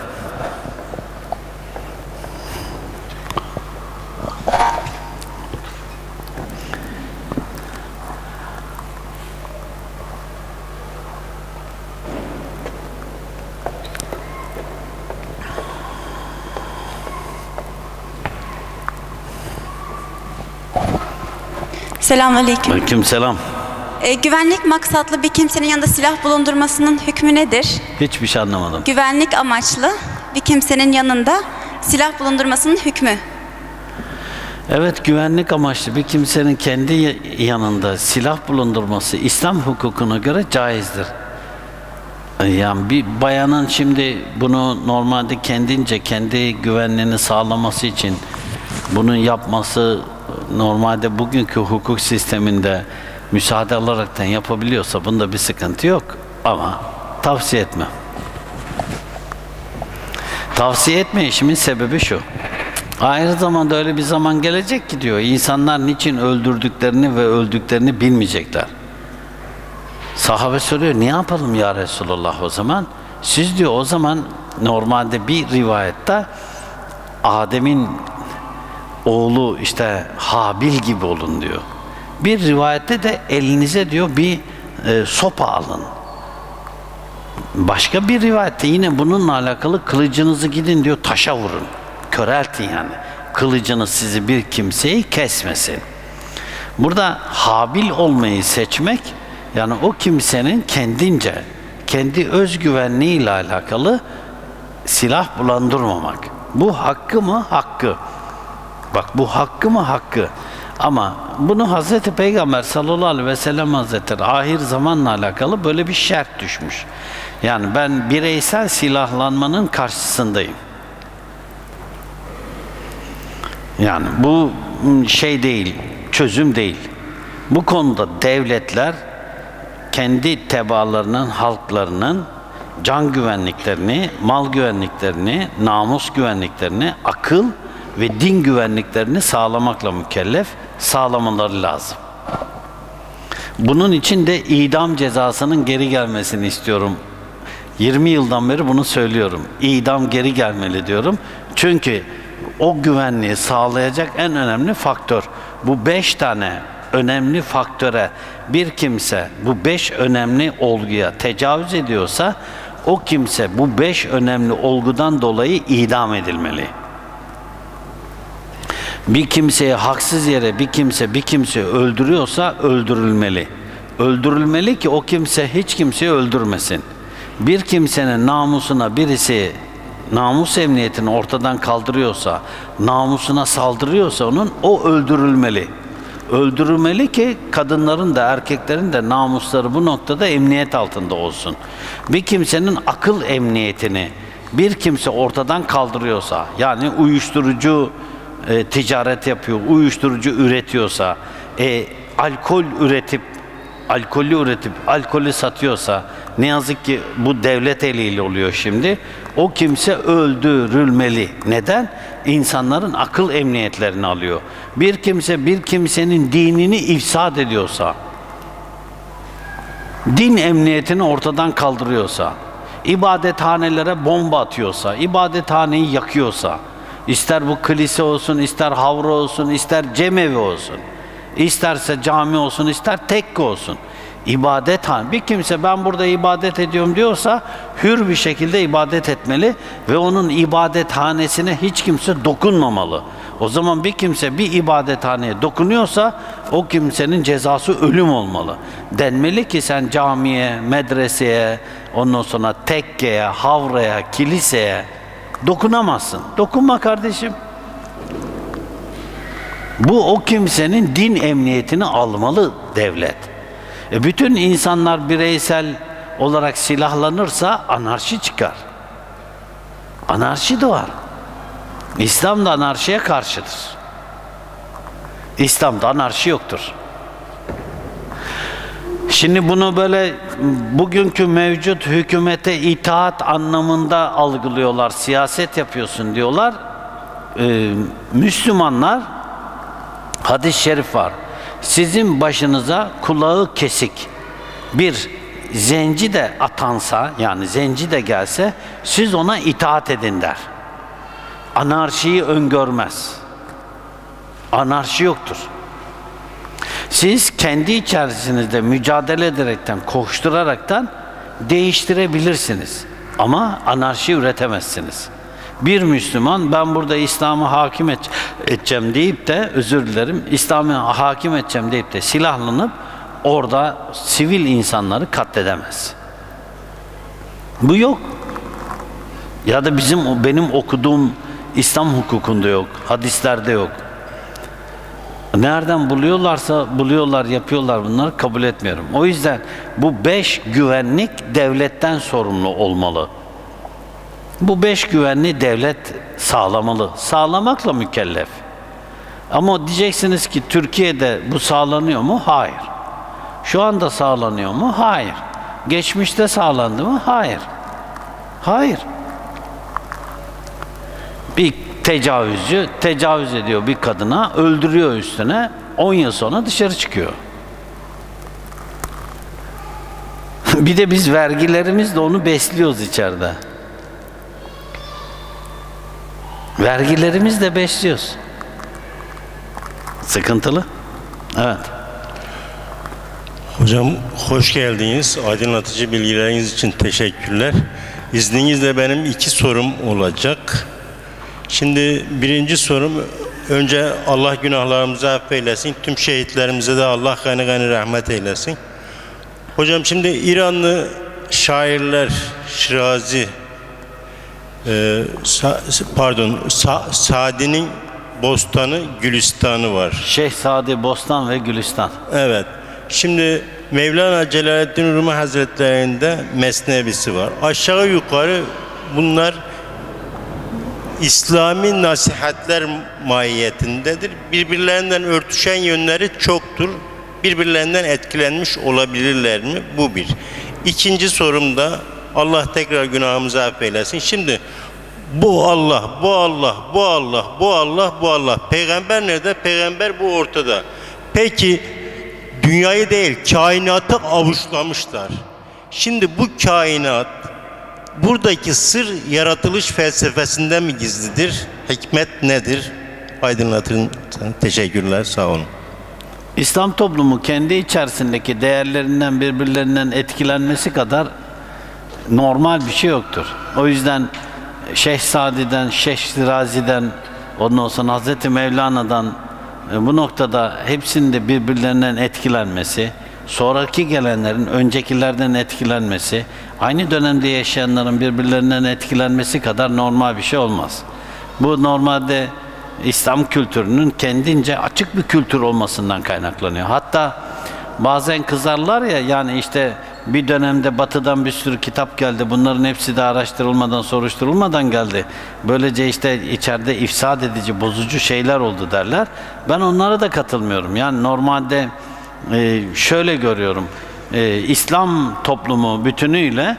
Selamünaleyküm. Aleyküm selam. Ee, güvenlik maksatlı bir kimsenin yanında silah bulundurmasının hükmü nedir? Hiçbir şey anlamadım. Güvenlik amaçlı bir kimsenin yanında silah bulundurmasının hükmü. Evet güvenlik amaçlı bir kimsenin kendi ya- yanında silah bulundurması İslam hukukuna göre caizdir. Yani bir bayanın şimdi bunu normalde kendince kendi güvenliğini sağlaması için bunun yapması normalde bugünkü hukuk sisteminde müsaade alaraktan yapabiliyorsa bunda bir sıkıntı yok ama tavsiye etmem. Tavsiye etme işimin sebebi şu. Aynı zamanda öyle bir zaman gelecek ki diyor, insanlar niçin öldürdüklerini ve öldüklerini bilmeyecekler. Sahabe soruyor, ne yapalım ya Resulallah o zaman? Siz diyor o zaman normalde bir rivayette Adem'in oğlu işte Habil gibi olun diyor. Bir rivayette de elinize diyor bir e, sopa alın. Başka bir rivayette yine bununla alakalı kılıcınızı gidin diyor taşa vurun. Köreltin yani. Kılıcınız sizi bir kimseyi kesmesin. Burada Habil olmayı seçmek yani o kimsenin kendince kendi özgüvenliği ile alakalı silah bulandırmamak. Bu hakkı mı? Hakkı. Bak bu hakkı mı? Hakkı. Ama bunu Hazreti Peygamber sallallahu aleyhi ve sellem Hazretleri ahir zamanla alakalı böyle bir şart düşmüş. Yani ben bireysel silahlanmanın karşısındayım. Yani bu şey değil, çözüm değil. Bu konuda devletler kendi tebaalarının, halklarının can güvenliklerini, mal güvenliklerini, namus güvenliklerini, akıl ve din güvenliklerini sağlamakla mükellef, sağlamaları lazım. Bunun için de idam cezasının geri gelmesini istiyorum. 20 yıldan beri bunu söylüyorum. İdam geri gelmeli diyorum. Çünkü o güvenliği sağlayacak en önemli faktör. Bu beş tane önemli faktöre bir kimse bu beş önemli olguya tecavüz ediyorsa o kimse bu beş önemli olgudan dolayı idam edilmeli. Bir kimseye haksız yere bir kimse bir kimse öldürüyorsa öldürülmeli. Öldürülmeli ki o kimse hiç kimseyi öldürmesin. Bir kimsenin namusuna birisi namus emniyetini ortadan kaldırıyorsa, namusuna saldırıyorsa onun o öldürülmeli. Öldürülmeli ki kadınların da erkeklerin de namusları bu noktada emniyet altında olsun. Bir kimsenin akıl emniyetini bir kimse ortadan kaldırıyorsa, yani uyuşturucu e, ticaret yapıyor, uyuşturucu üretiyorsa, e, alkol üretip alkolü üretip alkolü satıyorsa ne yazık ki bu devlet eliyle oluyor şimdi. O kimse öldürülmeli. Neden? İnsanların akıl emniyetlerini alıyor. Bir kimse bir kimsenin dinini ifsad ediyorsa, din emniyetini ortadan kaldırıyorsa, ibadethanelere bomba atıyorsa, ibadethaneyi yakıyorsa, ister bu kilise olsun, ister havra olsun, ister cemevi olsun, isterse cami olsun, ister tekke olsun. İbadet han. Bir kimse ben burada ibadet ediyorum diyorsa hür bir şekilde ibadet etmeli ve onun ibadethanesine hiç kimse dokunmamalı. O zaman bir kimse bir ibadethaneye dokunuyorsa o kimsenin cezası ölüm olmalı. Denmeli ki sen camiye, medreseye, ondan sonra tekkeye, havraya, kiliseye dokunamazsın. Dokunma kardeşim. Bu o kimsenin din emniyetini almalı devlet. E bütün insanlar bireysel olarak silahlanırsa anarşi çıkar. Anarşi doğar. İslam da anarşiye karşıdır. İslam'da anarşi yoktur. Şimdi bunu böyle bugünkü mevcut hükümete itaat anlamında algılıyorlar. Siyaset yapıyorsun diyorlar. Ee, Müslümanlar hadis-i şerif var. Sizin başınıza kulağı kesik bir zenci de atansa yani zenci de gelse siz ona itaat edin der. Anarşiyi öngörmez. Anarşi yoktur. Siz kendi içerisinizde mücadele ederekten, koşturaraktan değiştirebilirsiniz. Ama anarşi üretemezsiniz. Bir Müslüman ben burada İslam'ı hakim et, edeceğim deyip de özür dilerim İslam'ı hakim edeceğim deyip de silahlanıp orada sivil insanları katledemez. Bu yok. Ya da bizim benim okuduğum İslam hukukunda yok, hadislerde yok. Nereden buluyorlarsa buluyorlar, yapıyorlar bunları kabul etmiyorum. O yüzden bu beş güvenlik devletten sorumlu olmalı. Bu beş güvenliği devlet sağlamalı. Sağlamakla mükellef. Ama diyeceksiniz ki Türkiye'de bu sağlanıyor mu? Hayır. Şu anda sağlanıyor mu? Hayır. Geçmişte sağlandı mı? Hayır. Hayır. Bir tecavüzcü tecavüz ediyor bir kadına, öldürüyor üstüne, 10 yıl sonra dışarı çıkıyor. <laughs> bir de biz vergilerimizle onu besliyoruz içeride. Vergilerimizle besliyoruz. Sıkıntılı. Evet. Hocam hoş geldiniz. Aydınlatıcı bilgileriniz için teşekkürler. İzninizle benim iki sorum olacak. Şimdi birinci sorum önce Allah günahlarımızı affeylesin. Tüm şehitlerimize de Allah gani gani rahmet eylesin. Hocam şimdi İranlı şairler Şirazi e, Sa- pardon Sa- Sadi'nin Bostanı Gülistanı var. Şeyh Sadi Bostan ve Gülistan. Evet. Şimdi Mevlana Celaleddin Rumi Hazretleri'nde mesnevisi var. Aşağı yukarı bunlar İslami nasihatler mahiyetindedir. Birbirlerinden örtüşen yönleri çoktur. Birbirlerinden etkilenmiş olabilirler mi? Bu bir. İkinci sorum da Allah tekrar günahımızı affeylesin. Şimdi bu Allah, bu Allah, bu Allah, bu Allah, bu Allah. Peygamber nerede? Peygamber bu ortada. Peki dünyayı değil, kainatı avuçlamışlar. Şimdi bu kainat buradaki sır yaratılış felsefesinde mi gizlidir? Hikmet nedir? Aydınlatın. Teşekkürler, sağ olun. İslam toplumu kendi içerisindeki değerlerinden birbirlerinden etkilenmesi kadar normal bir şey yoktur. O yüzden Şeyh Sadi'den, Şeyh Şirazi'den, ondan sonra Hazreti Mevlana'dan e, bu noktada hepsinin de birbirlerinden etkilenmesi, sonraki gelenlerin öncekilerden etkilenmesi, aynı dönemde yaşayanların birbirlerinden etkilenmesi kadar normal bir şey olmaz. Bu normalde İslam kültürünün kendince açık bir kültür olmasından kaynaklanıyor. Hatta bazen kızarlar ya yani işte bir dönemde batıdan bir sürü kitap geldi. Bunların hepsi de araştırılmadan, soruşturulmadan geldi. Böylece işte içeride ifsad edici, bozucu şeyler oldu derler. Ben onlara da katılmıyorum. Yani normalde e, şöyle görüyorum. E, İslam toplumu bütünüyle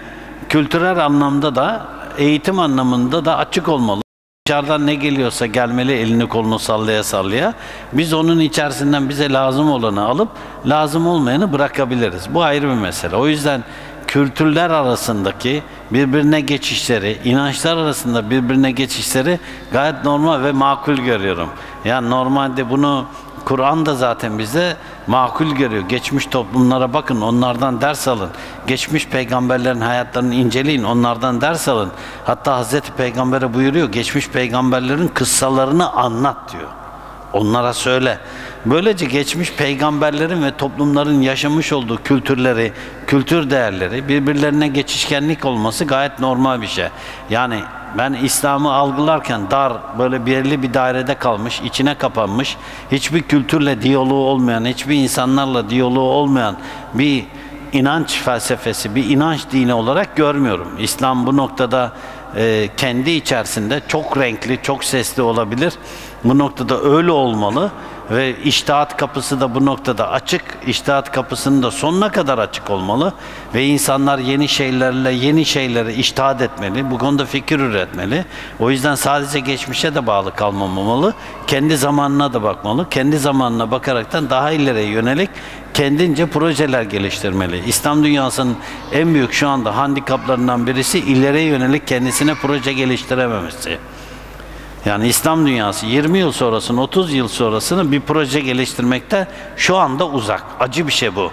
kültürel anlamda da eğitim anlamında da açık olmalı. Dışarıdan ne geliyorsa gelmeli elini kolunu sallaya sallaya. Biz onun içerisinden bize lazım olanı alıp lazım olmayanı bırakabiliriz. Bu ayrı bir mesele. O yüzden kültürler arasındaki birbirine geçişleri, inançlar arasında birbirine geçişleri gayet normal ve makul görüyorum. Yani normalde bunu Kur'an da zaten bize makul görüyor. Geçmiş toplumlara bakın, onlardan ders alın. Geçmiş peygamberlerin hayatlarını inceleyin, onlardan ders alın. Hatta Hazreti Peygamber'e buyuruyor, geçmiş peygamberlerin kıssalarını anlat diyor. Onlara söyle. Böylece geçmiş peygamberlerin ve toplumların yaşamış olduğu kültürleri, kültür değerleri birbirlerine geçişkenlik olması gayet normal bir şey. Yani ben İslam'ı algılarken dar, böyle belirli bir dairede kalmış, içine kapanmış, hiçbir kültürle diyaloğu olmayan, hiçbir insanlarla diyaloğu olmayan bir inanç felsefesi, bir inanç dini olarak görmüyorum. İslam bu noktada e, kendi içerisinde çok renkli, çok sesli olabilir. Bu noktada öyle olmalı ve iştahat kapısı da bu noktada açık. İştahat kapısının da sonuna kadar açık olmalı ve insanlar yeni şeylerle yeni şeyleri iştahat etmeli. Bu konuda fikir üretmeli. O yüzden sadece geçmişe de bağlı kalmamalı. Kendi zamanına da bakmalı. Kendi zamanına bakaraktan daha ileriye yönelik kendince projeler geliştirmeli. İslam dünyasının en büyük şu anda handikaplarından birisi ileriye yönelik kendisine proje geliştirememesi. Yani İslam dünyası 20 yıl sonrasını, 30 yıl sonrasını bir proje geliştirmekte şu anda uzak. Acı bir şey bu.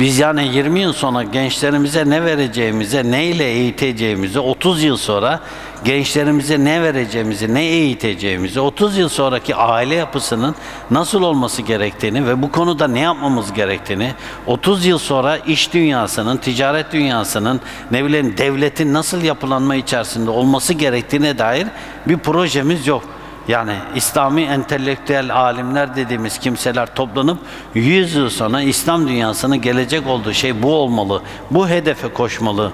Biz yani 20 yıl sonra gençlerimize ne vereceğimize, ne ile eğiteceğimizi, 30 yıl sonra gençlerimize ne vereceğimizi, ne eğiteceğimizi, 30 yıl sonraki aile yapısının nasıl olması gerektiğini ve bu konuda ne yapmamız gerektiğini, 30 yıl sonra iş dünyasının, ticaret dünyasının, ne bileyim devletin nasıl yapılanma içerisinde olması gerektiğine dair bir projemiz yok. Yani İslami entelektüel alimler dediğimiz kimseler toplanıp 100 yıl sonra İslam dünyasının gelecek olduğu şey bu olmalı, bu hedefe koşmalı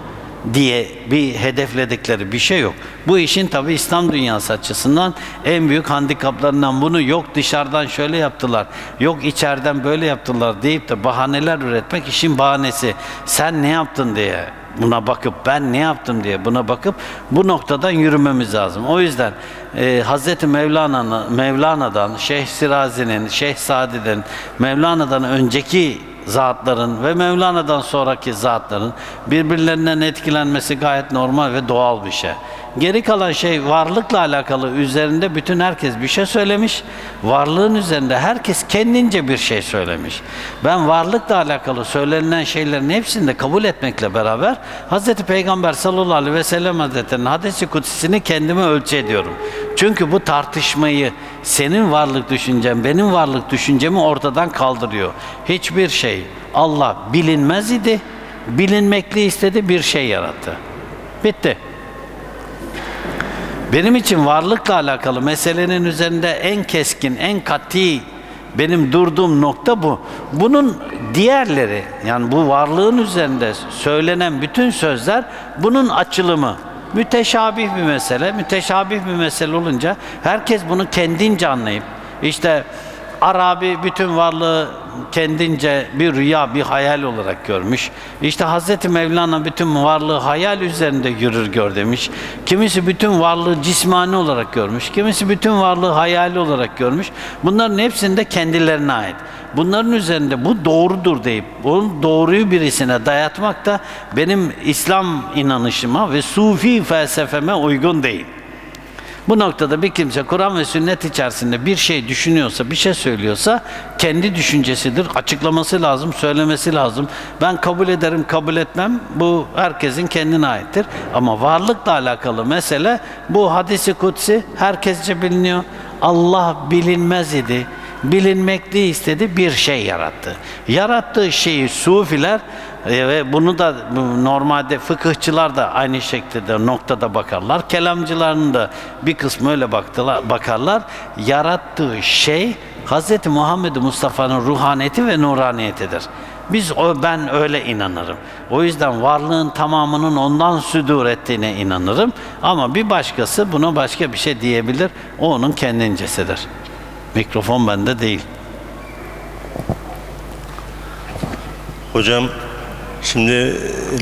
diye bir hedefledikleri bir şey yok. Bu işin tabi İslam dünyası açısından en büyük handikaplarından bunu yok dışarıdan şöyle yaptılar, yok içeriden böyle yaptılar deyip de bahaneler üretmek işin bahanesi. Sen ne yaptın diye buna bakıp ben ne yaptım diye buna bakıp bu noktadan yürümemiz lazım. O yüzden e, Hazreti Mevlana'nın Mevlana'dan, Şeyh Sirazi'nin, Şeyh Sadi'den, Mevlana'dan önceki zatların ve Mevlana'dan sonraki zatların birbirlerinden etkilenmesi gayet normal ve doğal bir şey. Geri kalan şey varlıkla alakalı üzerinde bütün herkes bir şey söylemiş. Varlığın üzerinde herkes kendince bir şey söylemiş. Ben varlıkla alakalı söylenen şeylerin hepsini de kabul etmekle beraber Hz. Peygamber sallallahu aleyhi ve sellem Hazretleri'nin hadisi kutsisini kendime ölçü ediyorum. Çünkü bu tartışmayı senin varlık düşüncen, benim varlık düşüncemi ortadan kaldırıyor. Hiçbir şey Allah bilinmez idi, bilinmekli istedi bir şey yarattı. Bitti. Benim için varlıkla alakalı meselenin üzerinde en keskin, en kati benim durduğum nokta bu. Bunun diğerleri yani bu varlığın üzerinde söylenen bütün sözler bunun açılımı. Müteşabih bir mesele. Müteşabih bir mesele olunca herkes bunu kendince anlayıp işte Arabi bütün varlığı kendince bir rüya, bir hayal olarak görmüş. İşte Hazreti Mevlana bütün varlığı hayal üzerinde yürür gör demiş. Kimisi bütün varlığı cismani olarak görmüş. Kimisi bütün varlığı hayali olarak görmüş. Bunların hepsinde kendilerine ait. Bunların üzerinde bu doğrudur deyip bu doğruyu birisine dayatmak da benim İslam inanışıma ve Sufi felsefeme uygun değil. Bu noktada bir kimse Kur'an ve sünnet içerisinde bir şey düşünüyorsa, bir şey söylüyorsa kendi düşüncesidir. Açıklaması lazım, söylemesi lazım. Ben kabul ederim, kabul etmem. Bu herkesin kendine aittir. Ama varlıkla alakalı mesele bu hadisi kutsi herkesce biliniyor. Allah bilinmez idi bilinmekli istedi bir şey yarattı. Yarattığı şeyi sufiler e, ve bunu da normalde fıkıhçılar da aynı şekilde noktada bakarlar. Kelamcıların da bir kısmı öyle baktılar, bakarlar. Yarattığı şey Hz. Muhammed Mustafa'nın ruhaniyeti ve nuraniyetidir. Biz o ben öyle inanırım. O yüzden varlığın tamamının ondan südur ettiğine inanırım. Ama bir başkası buna başka bir şey diyebilir. O onun kendincesidir. Mikrofon bende değil. Hocam şimdi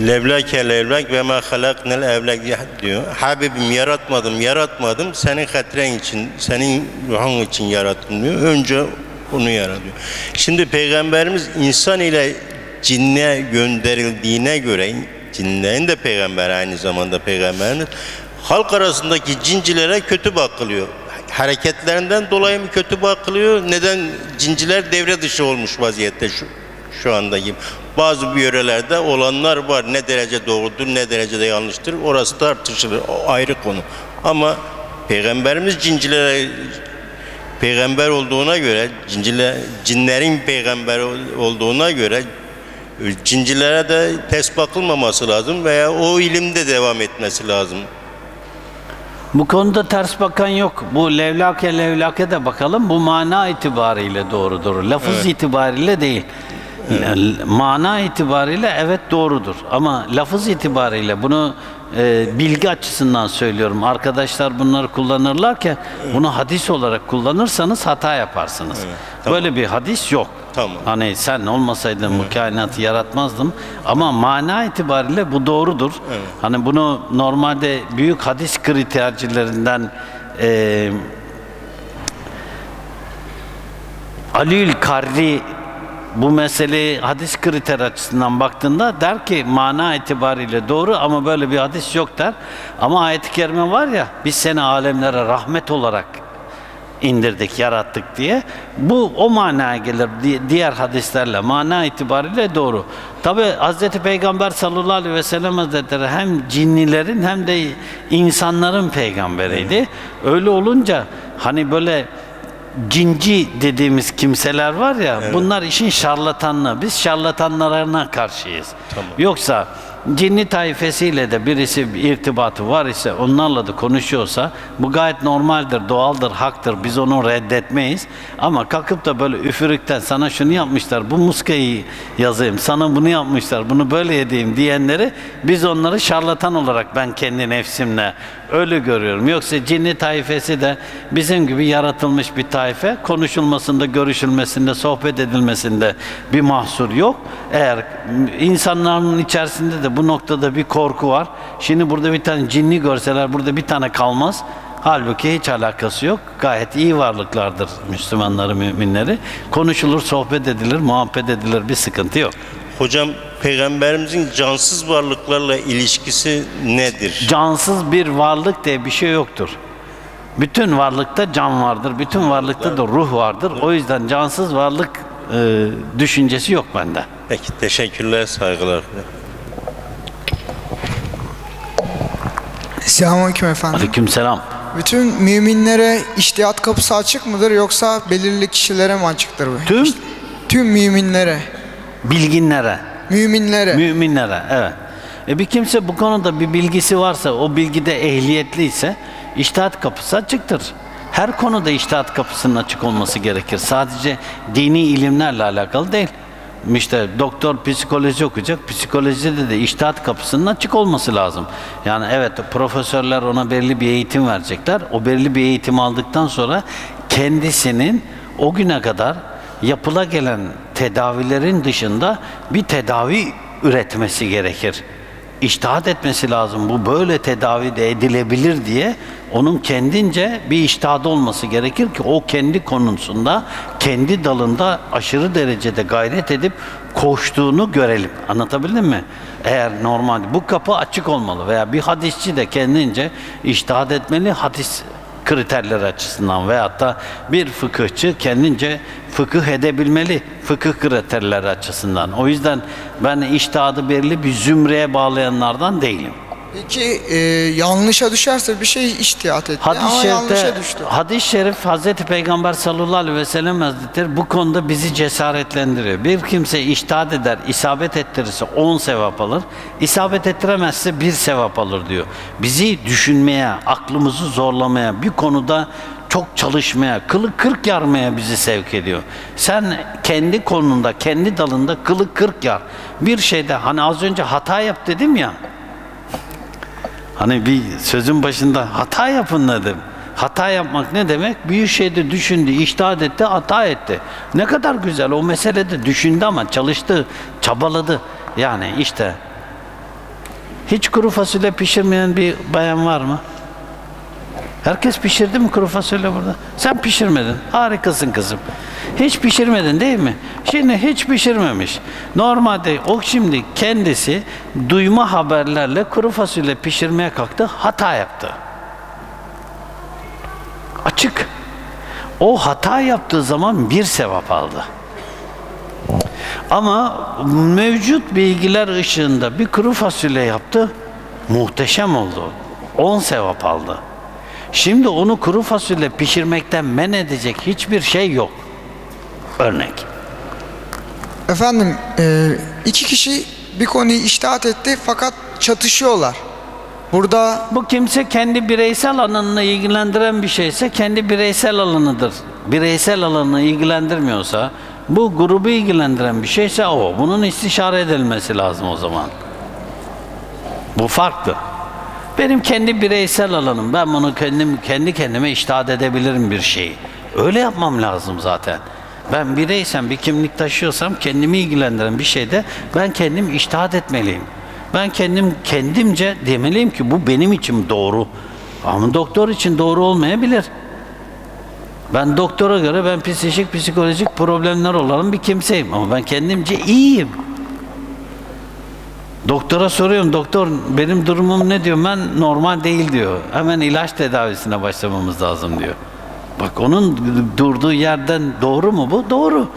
levlake levlak ve ma halaknel evlak diyor. Habibim yaratmadım, yaratmadım. Senin hatren için, senin ruhun için yarattım diyor. Önce onu yaratıyor. Şimdi Peygamberimiz insan ile cinne gönderildiğine göre cinlerin de peygamber aynı zamanda peygamberimiz halk arasındaki cincilere kötü bakılıyor. hareketlerinden dolayı mı kötü bakılıyor? Neden cinciler devre dışı olmuş vaziyette şu şu andaki? Bazı yörelerde olanlar var. Ne derece doğrudur, ne derecede yanlıştır orası tartışılır. O ayrı konu. Ama Peygamberimiz cincilere peygamber olduğuna göre, cincile, cinlerin peygamber ol- olduğuna göre cincilere de ters bakılmaması lazım veya o ilimde devam etmesi lazım. Bu konuda ters bakan yok. Bu levlake levlake de bakalım. Bu mana itibariyle doğrudur. Lafız itibariyle değil. Mana itibariyle evet doğrudur. Ama lafız itibariyle bunu e, bilgi açısından söylüyorum. Arkadaşlar bunları kullanırlarken bunu hadis olarak kullanırsanız hata yaparsınız. Böyle bir hadis yok. Tamam. Hani sen olmasaydın bu kainatı yaratmazdım. Ama mana itibariyle bu doğrudur. Hani bunu normalde büyük hadis kritercilerinden e, Aliül Karri bu meseleyi hadis kriter açısından baktığında der ki mana itibariyle doğru ama böyle bir hadis yok der. Ama ayet-i kerime var ya biz seni alemlere rahmet olarak indirdik, yarattık diye. Bu o manaya gelir di- diğer hadislerle. Mana itibariyle doğru. Tabi Hz. Peygamber sallallahu aleyhi ve sellem Hazretleri hem cinnilerin hem de insanların peygamberiydi. Öyle olunca hani böyle cinci dediğimiz kimseler var ya bunlar işin şarlatanlığı. Biz şarlatanlarına karşıyız. Yoksa cinni taifesiyle de birisi bir irtibatı var ise onlarla da konuşuyorsa bu gayet normaldir, doğaldır, haktır. Biz onu reddetmeyiz. Ama kalkıp da böyle üfürükten sana şunu yapmışlar, bu muskayı yazayım, sana bunu yapmışlar, bunu böyle edeyim diyenleri biz onları şarlatan olarak ben kendi nefsimle öyle görüyorum. Yoksa cinni taifesi de bizim gibi yaratılmış bir taife. Konuşulmasında, görüşülmesinde, sohbet edilmesinde bir mahsur yok. Eğer insanların içerisinde de bu noktada bir korku var. Şimdi burada bir tane cinni görseler burada bir tane kalmaz. Halbuki hiç alakası yok. Gayet iyi varlıklardır Müslümanları, müminleri. Konuşulur, sohbet edilir, muhabbet edilir. Bir sıkıntı yok. Hocam peygamberimizin cansız varlıklarla ilişkisi nedir? cansız bir varlık diye bir şey yoktur. Bütün varlıkta can vardır, bütün varlıkta da ruh vardır. O yüzden cansız varlık e, düşüncesi yok bende. Peki teşekkürler, saygılar. Selamünaleyküm efendim. Aleykümselam. Bütün müminlere iştihat kapısı açık mıdır yoksa belirli kişilere mi açıktır bu? Tüm Tüm müminlere. Bilginlere, Müminlere. müminlere, evet. E bir kimse bu konuda bir bilgisi varsa, o bilgide ehliyetliyse iştihat kapısı açıktır. Her konuda iştihat kapısının açık olması gerekir. Sadece dini ilimlerle alakalı değil. İşte doktor psikoloji okuyacak, psikolojide de iştihat kapısının açık olması lazım. Yani evet profesörler ona belli bir eğitim verecekler. O belli bir eğitim aldıktan sonra kendisinin o güne kadar yapıla gelen tedavilerin dışında bir tedavi üretmesi gerekir. İçtihat etmesi lazım. Bu böyle tedavi de edilebilir diye onun kendince bir iştihadı olması gerekir ki o kendi konusunda, kendi dalında aşırı derecede gayret edip koştuğunu görelim. Anlatabildim mi? Eğer normal bu kapı açık olmalı veya bir hadisçi de kendince iştihat etmeli. Hadis kriterleri açısından veyahut da bir fıkıhçı kendince fıkıh edebilmeli fıkıh kriterleri açısından. O yüzden ben iştihadı belirli bir zümreye bağlayanlardan değilim. Peki e, yanlışa düşerse bir şey iştihat etti Hadis-i ama yanlışa şerifte, düştü. hadis-i şerif Hazreti Peygamber sallallahu aleyhi ve sellem Hazretleri bu konuda bizi cesaretlendiriyor. Bir kimse iştahat eder, isabet ettirirse 10 sevap alır, isabet ettiremezse bir sevap alır diyor. Bizi düşünmeye, aklımızı zorlamaya, bir konuda çok çalışmaya, kılı kırk yarmaya bizi sevk ediyor. Sen kendi konunda, kendi dalında kılı kırk yar. Bir şeyde hani az önce hata yap dedim ya. Hani bir sözün başında hata yapın dedim. Hata yapmak ne demek? Bir şeyde düşündü, iştahat etti, hata etti. Ne kadar güzel o meselede düşündü ama çalıştı, çabaladı. Yani işte hiç kuru fasulye pişirmeyen bir bayan var mı? Herkes pişirdi mi kuru fasulye burada? Sen pişirmedin. Harikasın kızım. Hiç pişirmedin değil mi? Şimdi hiç pişirmemiş. Normalde o şimdi kendisi duyma haberlerle kuru fasulye pişirmeye kalktı. Hata yaptı. Açık. O hata yaptığı zaman bir sevap aldı. Ama mevcut bilgiler ışığında bir kuru fasulye yaptı. Muhteşem oldu. 10 sevap aldı. Şimdi onu kuru fasulye pişirmekten men edecek hiçbir şey yok. Örnek. Efendim e, iki kişi bir konuyu iştahat etti fakat çatışıyorlar. Burada Bu kimse kendi bireysel alanını ilgilendiren bir şeyse kendi bireysel alanıdır. Bireysel alanını ilgilendirmiyorsa bu grubu ilgilendiren bir şeyse o. Bunun istişare edilmesi lazım o zaman. Bu farklı. Benim kendi bireysel alanım. Ben bunu kendim kendi kendime iştahat edebilirim bir şeyi. Öyle yapmam lazım zaten. Ben bireysem, bir kimlik taşıyorsam kendimi ilgilendiren bir şeyde ben kendim iştahat etmeliyim. Ben kendim kendimce demeliyim ki bu benim için doğru. Ama doktor için doğru olmayabilir. Ben doktora göre ben psikolojik psikolojik problemler olan bir kimseyim ama ben kendimce iyiyim. Doktora soruyorum doktor benim durumum ne diyor ben normal değil diyor. Hemen ilaç tedavisine başlamamız lazım diyor. Bak onun durduğu yerden doğru mu bu? Doğru.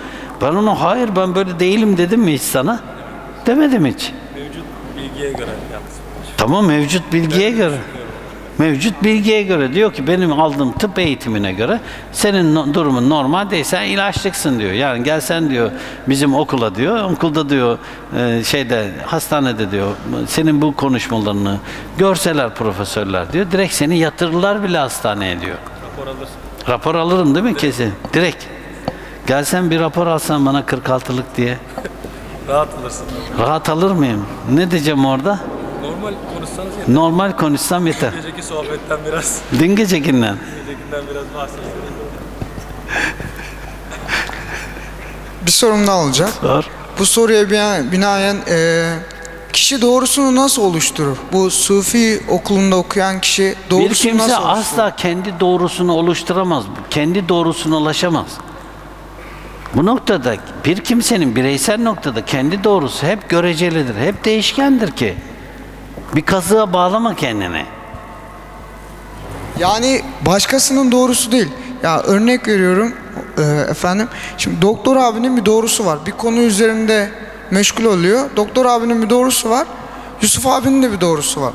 Ben ona hayır ben böyle değilim dedim mi hiç sana? Demedim hiç. Mevcut bilgiye göre yalnız. Tamam mevcut bilgiye göre. Mevcut bilgiye göre diyor ki benim aldığım tıp eğitimine göre senin no- durumun normal değil sen ilaçlıksın diyor. Yani gelsen diyor bizim okula diyor okulda diyor e, şeyde hastanede diyor senin bu konuşmalarını görseler profesörler diyor direkt seni yatırırlar bile hastaneye diyor. Rapor alırsın. Rapor alırım değil mi kesin? Direkt. Gelsen bir rapor alsan bana 46'lık diye. <laughs> Rahat alırsın. Rahat alır mıyım? Ne diyeceğim orada? Normal konuşsanız yeter. Normal konuşsam yeter. Geceki sohbetten biraz, Dün gecekinden. gecekinden biraz bahsedin. bir sorum daha olacak. Sor. Bu soruya bina- binaen e, kişi doğrusunu nasıl oluşturur? Bu Sufi okulunda okuyan kişi Bir doğrusunu kimse nasıl oluşturur? asla kendi doğrusunu oluşturamaz. Kendi doğrusuna ulaşamaz. Bu noktada bir kimsenin bireysel noktada kendi doğrusu hep görecelidir. Hep değişkendir ki. Bir kazığa bağlama kendini. Yani başkasının doğrusu değil. Ya örnek veriyorum e, efendim. Şimdi doktor abinin bir doğrusu var. Bir konu üzerinde meşgul oluyor. Doktor abinin bir doğrusu var. Yusuf abinin de bir doğrusu var.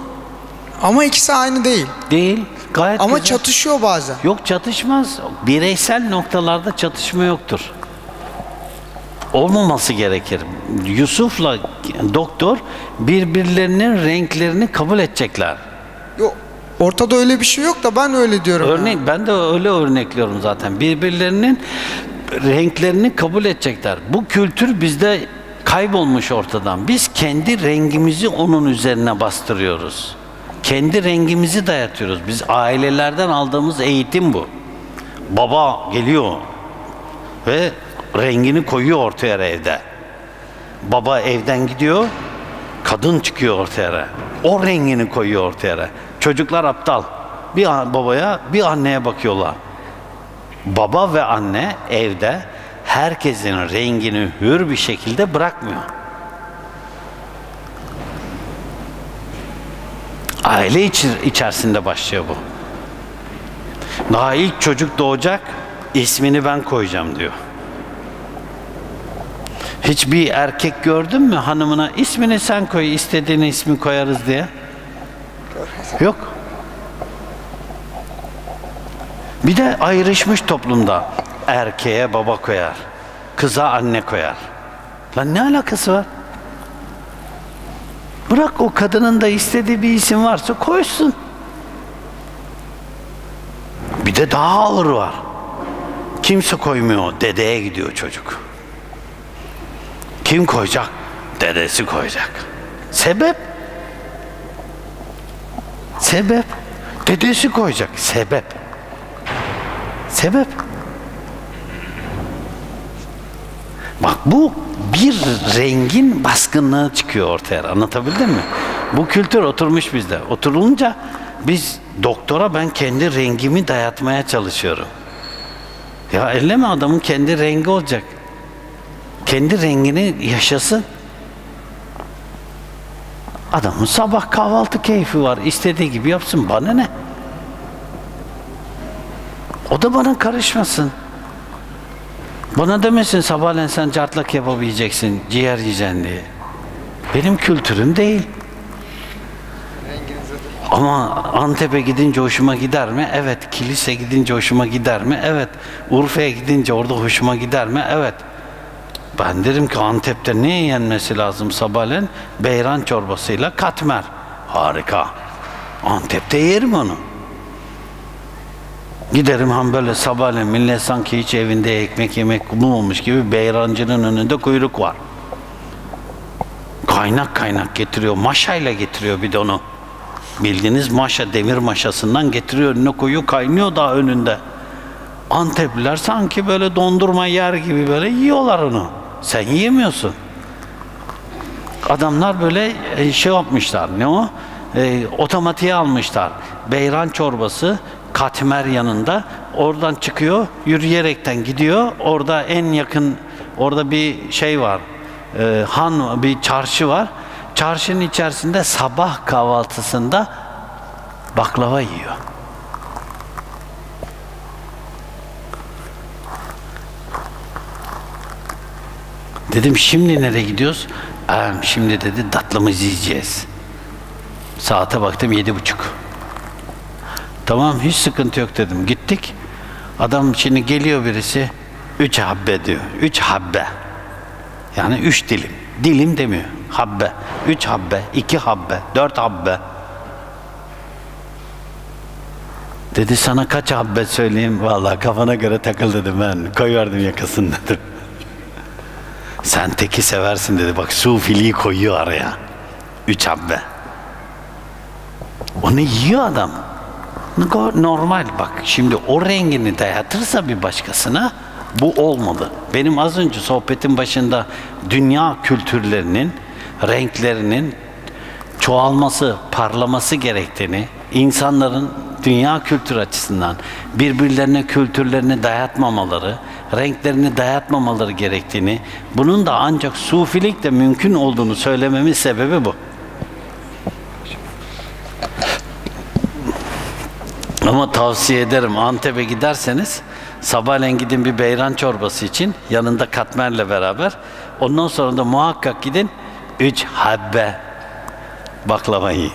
Ama ikisi aynı değil. Değil. Gayet Ama güzel. çatışıyor bazen. Yok çatışmaz. Bireysel noktalarda çatışma yoktur. Olmaması gerekir. Yusuf'la doktor birbirlerinin renklerini kabul edecekler. Yok. Ortada öyle bir şey yok da ben öyle diyorum. yani. Örnek ben de öyle örnekliyorum zaten. Birbirlerinin renklerini kabul edecekler. Bu kültür bizde kaybolmuş ortadan. Biz kendi rengimizi onun üzerine bastırıyoruz. Kendi rengimizi dayatıyoruz. Biz ailelerden aldığımız eğitim bu. Baba geliyor ve rengini koyuyor ortaya evde. Baba evden gidiyor, kadın çıkıyor ortaya. O rengini koyuyor ortaya. Çocuklar aptal. Bir babaya, bir anneye bakıyorlar. Baba ve anne evde herkesin rengini hür bir şekilde bırakmıyor. Aile içi- içerisinde başlıyor bu. Daha ilk çocuk doğacak, ismini ben koyacağım diyor. Hiçbir erkek gördün mü hanımına ismini sen koy, istediğin ismi koyarız diye? Yok. Bir de ayrışmış toplumda erkeğe baba koyar, kıza anne koyar. Lan ne alakası var? Bırak o kadının da istediği bir isim varsa koysun. Bir de daha ağır var. Kimse koymuyor, dedeye gidiyor çocuk. Kim koyacak? Dedesi koyacak. Sebep? Sebep? Dedesi koyacak. Sebep? Sebep? Bak bu bir rengin baskınlığı çıkıyor ortaya. Anlatabildim mi? Bu kültür oturmuş bizde. Oturulunca biz doktora ben kendi rengimi dayatmaya çalışıyorum. Ya elleme adamın kendi rengi olacak. Kendi rengini yaşasın. Adamın sabah kahvaltı keyfi var. İstediği gibi yapsın. Bana ne? O da bana karışmasın. Bana demesin sabahleyin sen cartlak yapabileceksin, ciğer yiyeceksin diye. Benim kültürüm değil. Ama Antep'e gidince hoşuma gider mi? Evet. Kilise gidince hoşuma gider mi? Evet. Urfa'ya gidince orada hoşuma gider mi? Evet. Ben derim ki Antep'te ne yenmesi lazım sabahleyin? Beyran çorbasıyla katmer. Harika. Antep'te yerim onu. Giderim han böyle sabahleyin millet sanki hiç evinde ekmek yemek bulmamış gibi beyrancının önünde kuyruk var. Kaynak kaynak getiriyor. Maşayla getiriyor bir de onu. Bildiğiniz maşa, demir maşasından getiriyor önüne koyuyor, kaynıyor daha önünde. Antepliler sanki böyle dondurma yer gibi böyle yiyorlar onu. Sen yiyemiyorsun. Adamlar böyle e, şey yapmışlar, ne o? E, otomatiğe almışlar. Beyran çorbası, katmer yanında. Oradan çıkıyor, yürüyerekten gidiyor. Orada en yakın, orada bir şey var. E, han, bir çarşı var. Çarşının içerisinde sabah kahvaltısında baklava yiyor. Dedim şimdi nereye gidiyoruz? Ee, şimdi dedi tatlımızı yiyeceğiz. Saate baktım yedi buçuk. Tamam hiç sıkıntı yok dedim. Gittik. Adam şimdi geliyor birisi. Üç habbe diyor. Üç habbe. Yani üç dilim. Dilim demiyor. Habbe. Üç habbe. iki habbe. Dört habbe. Dedi sana kaç habbe söyleyeyim? Vallahi kafana göre takıl dedim ben. Koyverdim yakasını dedim. Sen teki seversin dedi. Bak sufiliği koyuyor araya. Üç habbe. Onu yiyor adam. Normal bak. Şimdi o rengini dayatırsa bir başkasına bu olmadı. Benim az önce sohbetin başında dünya kültürlerinin, renklerinin çoğalması, parlaması gerektiğini, insanların dünya kültür açısından birbirlerine kültürlerini dayatmamaları, renklerini dayatmamaları gerektiğini, bunun da ancak sufilikle mümkün olduğunu söylememin sebebi bu. Ama tavsiye ederim Antep'e giderseniz sabahleyin gidin bir beyran çorbası için yanında katmerle beraber. Ondan sonra da muhakkak gidin üç habbe baklava yiyin.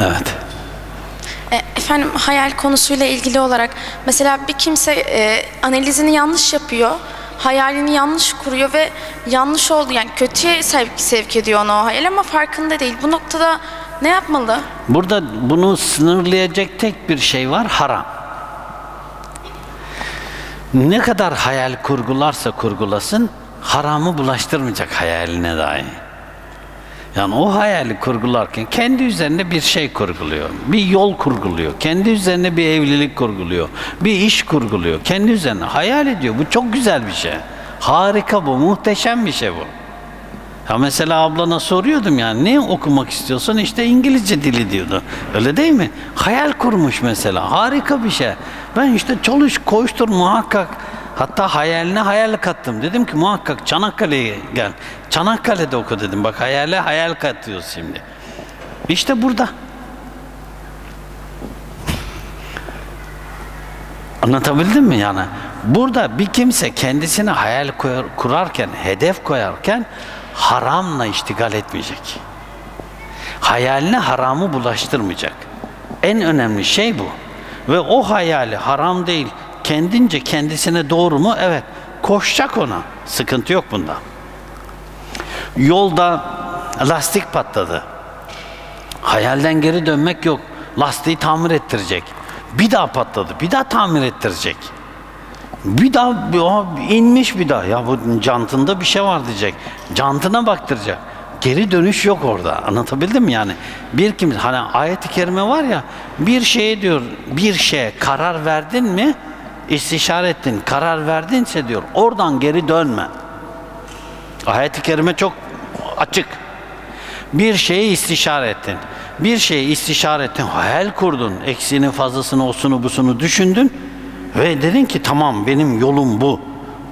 Evet. Efendim hayal konusuyla ilgili olarak mesela bir kimse e, analizini yanlış yapıyor, hayalini yanlış kuruyor ve yanlış oldu yani kötüye sevk, sevk ediyor onu o hayal ama farkında değil. Bu noktada ne yapmalı? Burada bunu sınırlayacak tek bir şey var, haram. Ne kadar hayal kurgularsa kurgulasın, haramı bulaştırmayacak hayaline dahi. Yani o hayali kurgularken kendi üzerinde bir şey kurguluyor. Bir yol kurguluyor. Kendi üzerine bir evlilik kurguluyor. Bir iş kurguluyor. Kendi üzerine hayal ediyor. Bu çok güzel bir şey. Harika bu. Muhteşem bir şey bu. Ya mesela ablana soruyordum yani ne okumak istiyorsun? İşte İngilizce dili diyordu. Öyle değil mi? Hayal kurmuş mesela. Harika bir şey. Ben işte çalış koştur muhakkak Hatta hayaline hayal kattım. Dedim ki muhakkak Çanakkale'ye gel. Çanakkale'de oku dedim. Bak hayale hayal katıyoruz şimdi. İşte burada. Anlatabildim mi yani? Burada bir kimse kendisine hayal koyar, kurarken, hedef koyarken haramla iştigal etmeyecek. Hayaline haramı bulaştırmayacak. En önemli şey bu. Ve o hayali haram değil, kendince kendisine doğru mu? Evet. Koşacak ona. Sıkıntı yok bunda. Yolda lastik patladı. Hayalden geri dönmek yok. Lastiği tamir ettirecek. Bir daha patladı. Bir daha tamir ettirecek. Bir daha inmiş bir daha. Ya bu cantında bir şey var diyecek. Cantına baktıracak. Geri dönüş yok orada. Anlatabildim mi yani? Bir kim hani ayet-i kerime var ya bir şeye diyor bir şeye karar verdin mi istişare ettin, karar verdinse diyor, oradan geri dönme. Ayet-i kerime çok açık. Bir şeyi istişare ettin. Bir şeyi istişare ettin, hayal kurdun. Eksiğini, fazlasını, osunu, busunu düşündün. Ve dedin ki tamam benim yolum bu.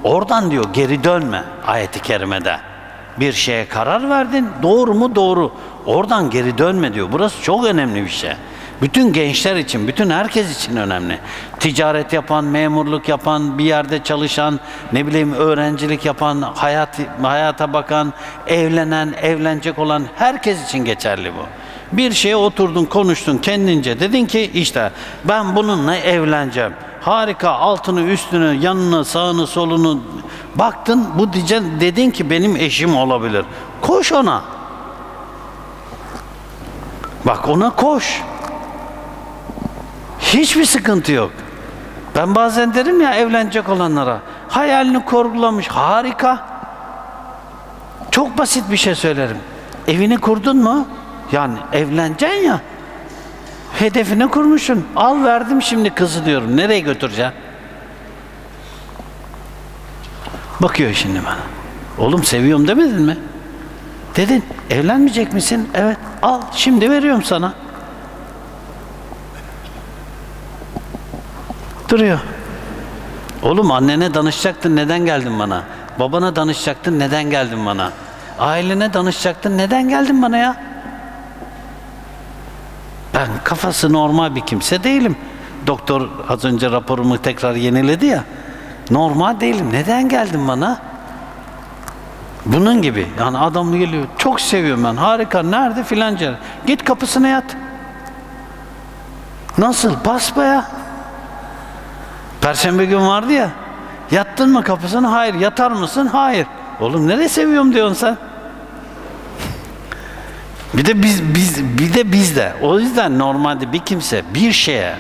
Oradan diyor geri dönme ayeti kerimede. Bir şeye karar verdin, doğru mu doğru. Oradan geri dönme diyor. Burası çok önemli bir şey. Bütün gençler için, bütün herkes için önemli. Ticaret yapan, memurluk yapan, bir yerde çalışan, ne bileyim öğrencilik yapan, hayat hayata bakan, evlenen, evlenecek olan herkes için geçerli bu. Bir şeye oturdun, konuştun kendince. Dedin ki işte ben bununla evleneceğim. Harika altını üstünü yanını sağını solunu baktın bu diyeceksin dedin ki benim eşim olabilir. Koş ona. Bak ona koş. Hiçbir sıkıntı yok. Ben bazen derim ya evlenecek olanlara hayalini kurgulamış harika. Çok basit bir şey söylerim. Evini kurdun mu? Yani evleneceksin ya. Hedefini kurmuşsun. Al verdim şimdi kızı diyorum. Nereye götüreceğim? Bakıyor şimdi bana. Oğlum seviyorum demedin mi? Dedin. Evlenmeyecek misin? Evet. Al şimdi veriyorum sana. Duruyor. Oğlum annene danışacaktın neden geldin bana? Babana danışacaktın neden geldin bana? Ailene danışacaktın neden geldin bana ya? Ben kafası normal bir kimse değilim. Doktor az önce raporumu tekrar yeniledi ya. Normal değilim. Neden geldin bana? Bunun gibi. Yani adam geliyor. Çok seviyorum ben. Harika. Nerede filanca? Git kapısına yat. Nasıl? Basbaya. Perşembe gün vardı ya. Yattın mı kapısına? Hayır. Yatar mısın? Hayır. Oğlum nereye seviyorum diyorsun sen? Bir de biz, biz bir de bizde. O yüzden normalde bir kimse bir şeye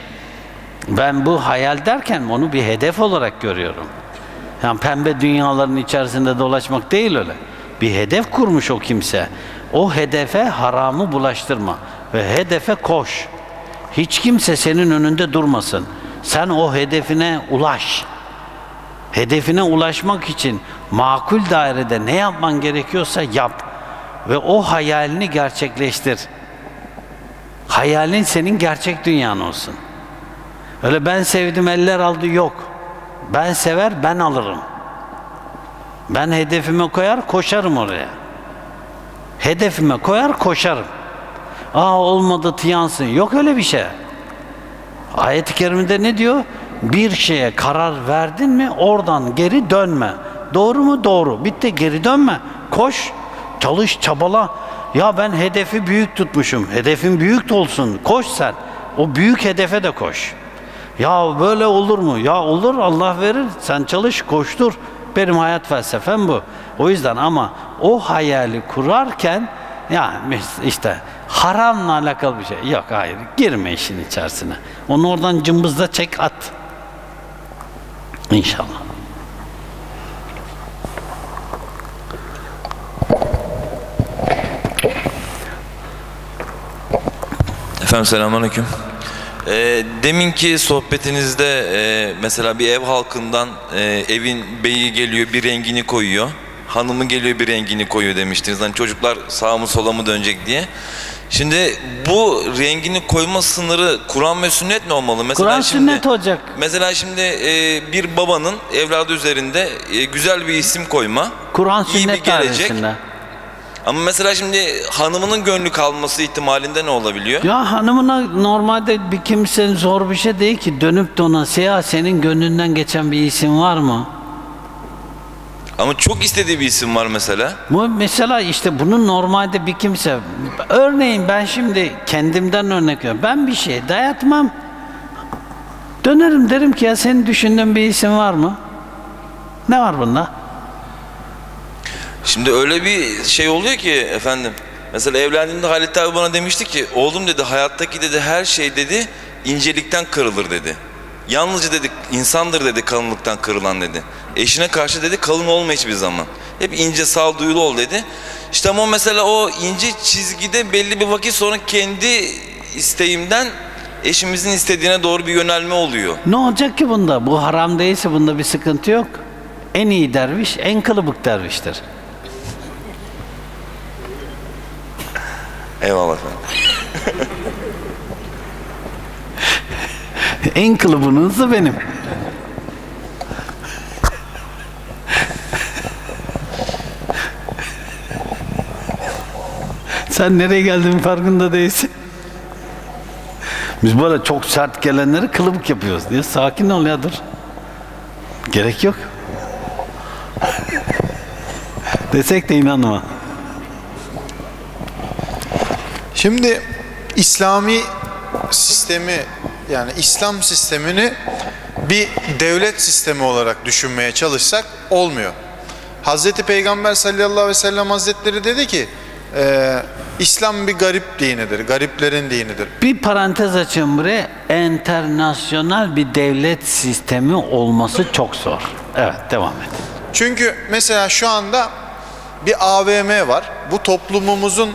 ben bu hayal derken onu bir hedef olarak görüyorum. Yani pembe dünyaların içerisinde dolaşmak değil öyle. Bir hedef kurmuş o kimse. O hedefe haramı bulaştırma ve hedefe koş. Hiç kimse senin önünde durmasın. Sen o hedefine ulaş. Hedefine ulaşmak için makul dairede ne yapman gerekiyorsa yap ve o hayalini gerçekleştir. Hayalin senin gerçek dünyan olsun. Öyle ben sevdim eller aldı yok. Ben sever ben alırım. Ben hedefime koyar koşarım oraya. Hedefime koyar koşarım. Aa olmadı tiyansın. Yok öyle bir şey. Ayet-i kerimede ne diyor? Bir şeye karar verdin mi oradan geri dönme. Doğru mu? Doğru. Bitti geri dönme. Koş. Çalış, çabala. Ya ben hedefi büyük tutmuşum. Hedefin büyük olsun. Koş sen. O büyük hedefe de koş. Ya böyle olur mu? Ya olur Allah verir. Sen çalış, koştur. Benim hayat felsefem bu. O yüzden ama o hayali kurarken ya işte haramla alakalı bir şey. Yok hayır girme işin içerisine. Onu oradan cımbızla çek at. İnşallah. Efendim selamünaleyküm. E, deminki sohbetinizde e, mesela bir ev halkından e, evin beyi geliyor bir rengini koyuyor. Hanımı geliyor bir rengini koyuyor demiştiniz. Hani çocuklar sağa mı sola mı dönecek diye. Şimdi bu rengini koyma sınırı Kur'an ve sünnet ne olmalı? Mesela Kur'an şimdi, sünnet olacak. Mesela şimdi e, bir babanın evladı üzerinde e, güzel bir isim koyma. Kur'an sünnet dairesinde. Ama mesela şimdi hanımının gönlü kalması ihtimalinde ne olabiliyor? Ya hanımına normalde bir kimsenin zor bir şey değil ki dönüp de ona Seha senin gönlünden geçen bir isim var mı? Ama çok istediği bir isim var mesela. Bu mesela işte bunun normalde bir kimse örneğin ben şimdi kendimden örnek veriyorum. Ben bir şey dayatmam. Dönerim derim ki ya senin düşündüğün bir isim var mı? Ne var bunda? Şimdi öyle bir şey oluyor ki efendim. Mesela evlendiğimde Halit abi bana demişti ki oğlum dedi hayattaki dedi her şey dedi incelikten kırılır dedi. Yalnızca dedi insandır dedi kalınlıktan kırılan dedi. Eşine karşı dedi kalın olma hiçbir zaman. Hep ince sağduyulu ol dedi. İşte ama mesela o ince çizgide belli bir vakit sonra kendi isteğimden eşimizin istediğine doğru bir yönelme oluyor. Ne olacak ki bunda? Bu haram değilse bunda bir sıkıntı yok. En iyi derviş en kılıbık derviştir. Eyvallah efendim. En kılıbınızı benim. Sen nereye geldiğin farkında değilsin. Biz böyle çok sert gelenleri kılıbık yapıyoruz diye. Sakin ol ya dur. Gerek yok. Desek de inanma. Şimdi İslami sistemi yani İslam sistemini bir devlet sistemi olarak düşünmeye çalışsak olmuyor. Hazreti Peygamber sallallahu aleyhi ve sellem hazretleri dedi ki e, İslam bir garip dinidir, gariplerin dinidir. Bir parantez açayım buraya. Enternasyonel bir devlet sistemi olması çok zor. Evet devam et. Çünkü mesela şu anda bir AVM var. Bu toplumumuzun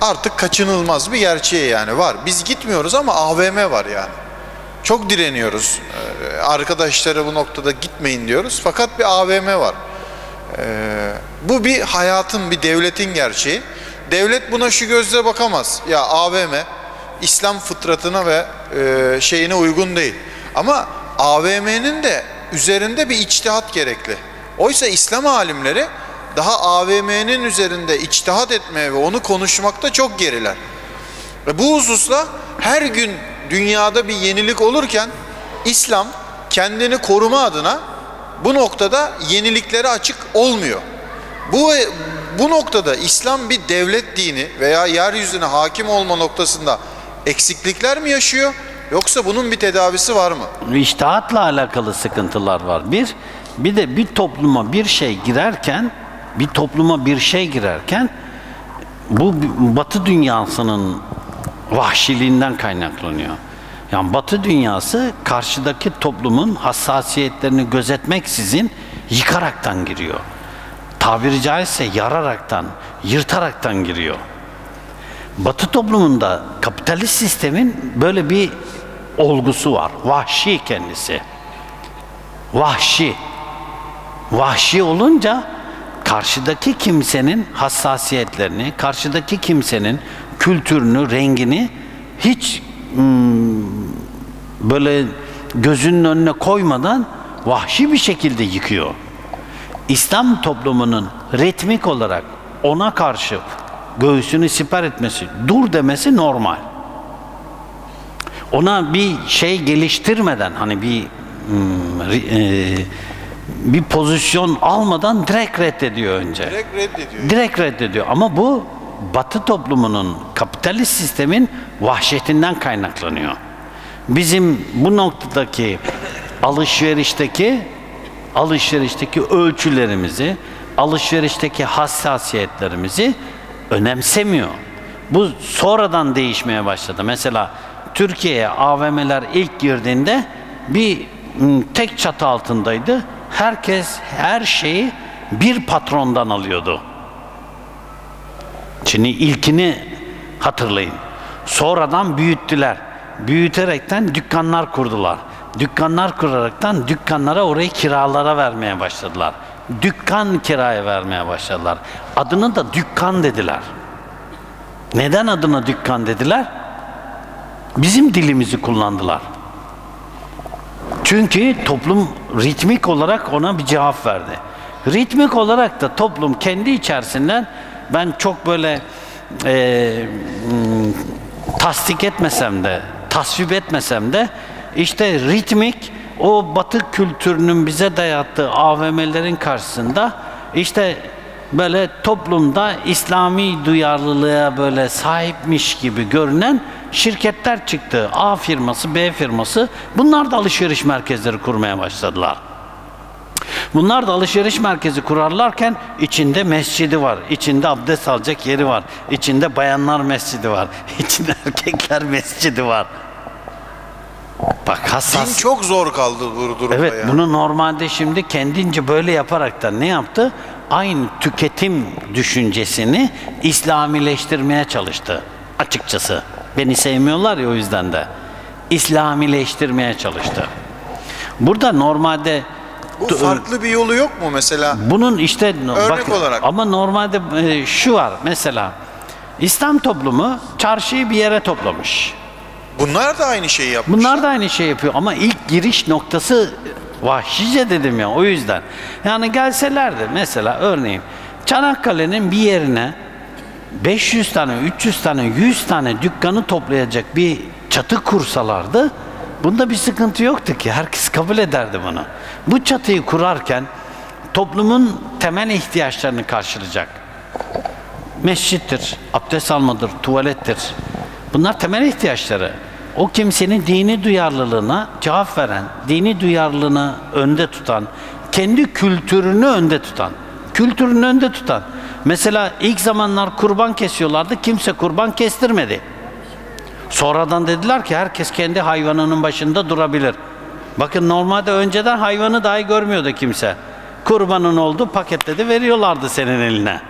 artık kaçınılmaz bir gerçeği yani var. Biz gitmiyoruz ama AVM var yani. Çok direniyoruz. Ee, arkadaşlara bu noktada gitmeyin diyoruz. Fakat bir AVM var. Ee, bu bir hayatın, bir devletin gerçeği. Devlet buna şu gözle bakamaz. Ya AVM İslam fıtratına ve e, şeyine uygun değil. Ama AVM'nin de üzerinde bir içtihat gerekli. Oysa İslam alimleri daha AVM'nin üzerinde içtihat etmeye ve onu konuşmakta çok geriler. Ve bu hususla her gün dünyada bir yenilik olurken İslam kendini koruma adına bu noktada yeniliklere açık olmuyor. Bu bu noktada İslam bir devlet dini veya yeryüzüne hakim olma noktasında eksiklikler mi yaşıyor yoksa bunun bir tedavisi var mı? İştihatla alakalı sıkıntılar var. Bir, bir de bir topluma bir şey girerken, bir topluma bir şey girerken bu Batı dünyasının vahşiliğinden kaynaklanıyor. Yani Batı dünyası karşıdaki toplumun hassasiyetlerini gözetmeksizin yıkaraktan giriyor. Tabiri caizse yararaktan, yırtaraktan giriyor. Batı toplumunda kapitalist sistemin böyle bir olgusu var. Vahşi kendisi. Vahşi. Vahşi olunca karşıdaki kimsenin hassasiyetlerini, karşıdaki kimsenin kültürünü, rengini hiç böyle gözünün önüne koymadan vahşi bir şekilde yıkıyor. İslam toplumunun ritmik olarak ona karşı göğsünü siper etmesi, dur demesi normal. Ona bir şey geliştirmeden hani bir hmm, e, bir pozisyon almadan direkt reddediyor önce. Direkt reddediyor. Direkt reddediyor ama bu Batı toplumunun kapitalist sistemin vahşetinden kaynaklanıyor. Bizim bu noktadaki alışverişteki alışverişteki ölçülerimizi, alışverişteki hassasiyetlerimizi önemsemiyor. Bu sonradan değişmeye başladı. Mesela Türkiye'ye AVM'ler ilk girdiğinde bir tek çatı altındaydı. Herkes her şeyi bir patrondan alıyordu. Şimdi ilkini hatırlayın. Sonradan büyüttüler. Büyüterekten dükkanlar kurdular. Dükkanlar kuraraktan dükkanlara orayı kiralara vermeye başladılar. Dükkan kiraya vermeye başladılar. Adını da dükkan dediler. Neden adına dükkan dediler? Bizim dilimizi kullandılar. Çünkü toplum ritmik olarak ona bir cevap verdi. Ritmik olarak da toplum kendi içerisinden ben çok böyle e, tasdik etmesem de, tasvip etmesem de işte ritmik o batı kültürünün bize dayattığı AVM'lerin karşısında işte böyle toplumda İslami duyarlılığa böyle sahipmiş gibi görünen şirketler çıktı. A firması, B firması. Bunlar da alışveriş merkezleri kurmaya başladılar. Bunlar da alışveriş merkezi kurarlarken içinde mescidi var, içinde abdest alacak yeri var, içinde bayanlar mescidi var, <laughs> içinde erkekler mescidi var. Bak hassas. Din çok zor kaldı bu durumda Evet, yani. bunu normalde şimdi kendince böyle yaparak da ne yaptı? Aynı tüketim düşüncesini İslamileştirmeye çalıştı açıkçası. Beni sevmiyorlar ya o yüzden de. İslamileştirmeye çalıştı. Burada normalde Bu farklı bir yolu yok mu mesela? bunun işte Örnek olarak. ama normalde e, şu var mesela İslam toplumu çarşıyı bir yere toplamış. Bunlar da aynı şeyi yapmışlar. Bunlar da aynı şey yapıyor ama ilk giriş noktası vahşice dedim ya o yüzden. Yani gelselerdi mesela örneğin Çanakkale'nin bir yerine 500 tane, 300 tane, 100 tane dükkanı toplayacak bir çatı kursalardı bunda bir sıkıntı yoktu ki. Herkes kabul ederdi bunu. Bu çatıyı kurarken toplumun temel ihtiyaçlarını karşılayacak. Mescittir, abdest almadır, tuvalettir. Bunlar temel ihtiyaçları. O kimsenin dini duyarlılığına cevap veren, dini duyarlılığını önde tutan, kendi kültürünü önde tutan, kültürünü önde tutan. Mesela ilk zamanlar kurban kesiyorlardı, kimse kurban kestirmedi. Sonradan dediler ki herkes kendi hayvanının başında durabilir. Bakın normalde önceden hayvanı dahi görmüyordu kimse. Kurbanın oldu paketledi veriyorlardı senin eline.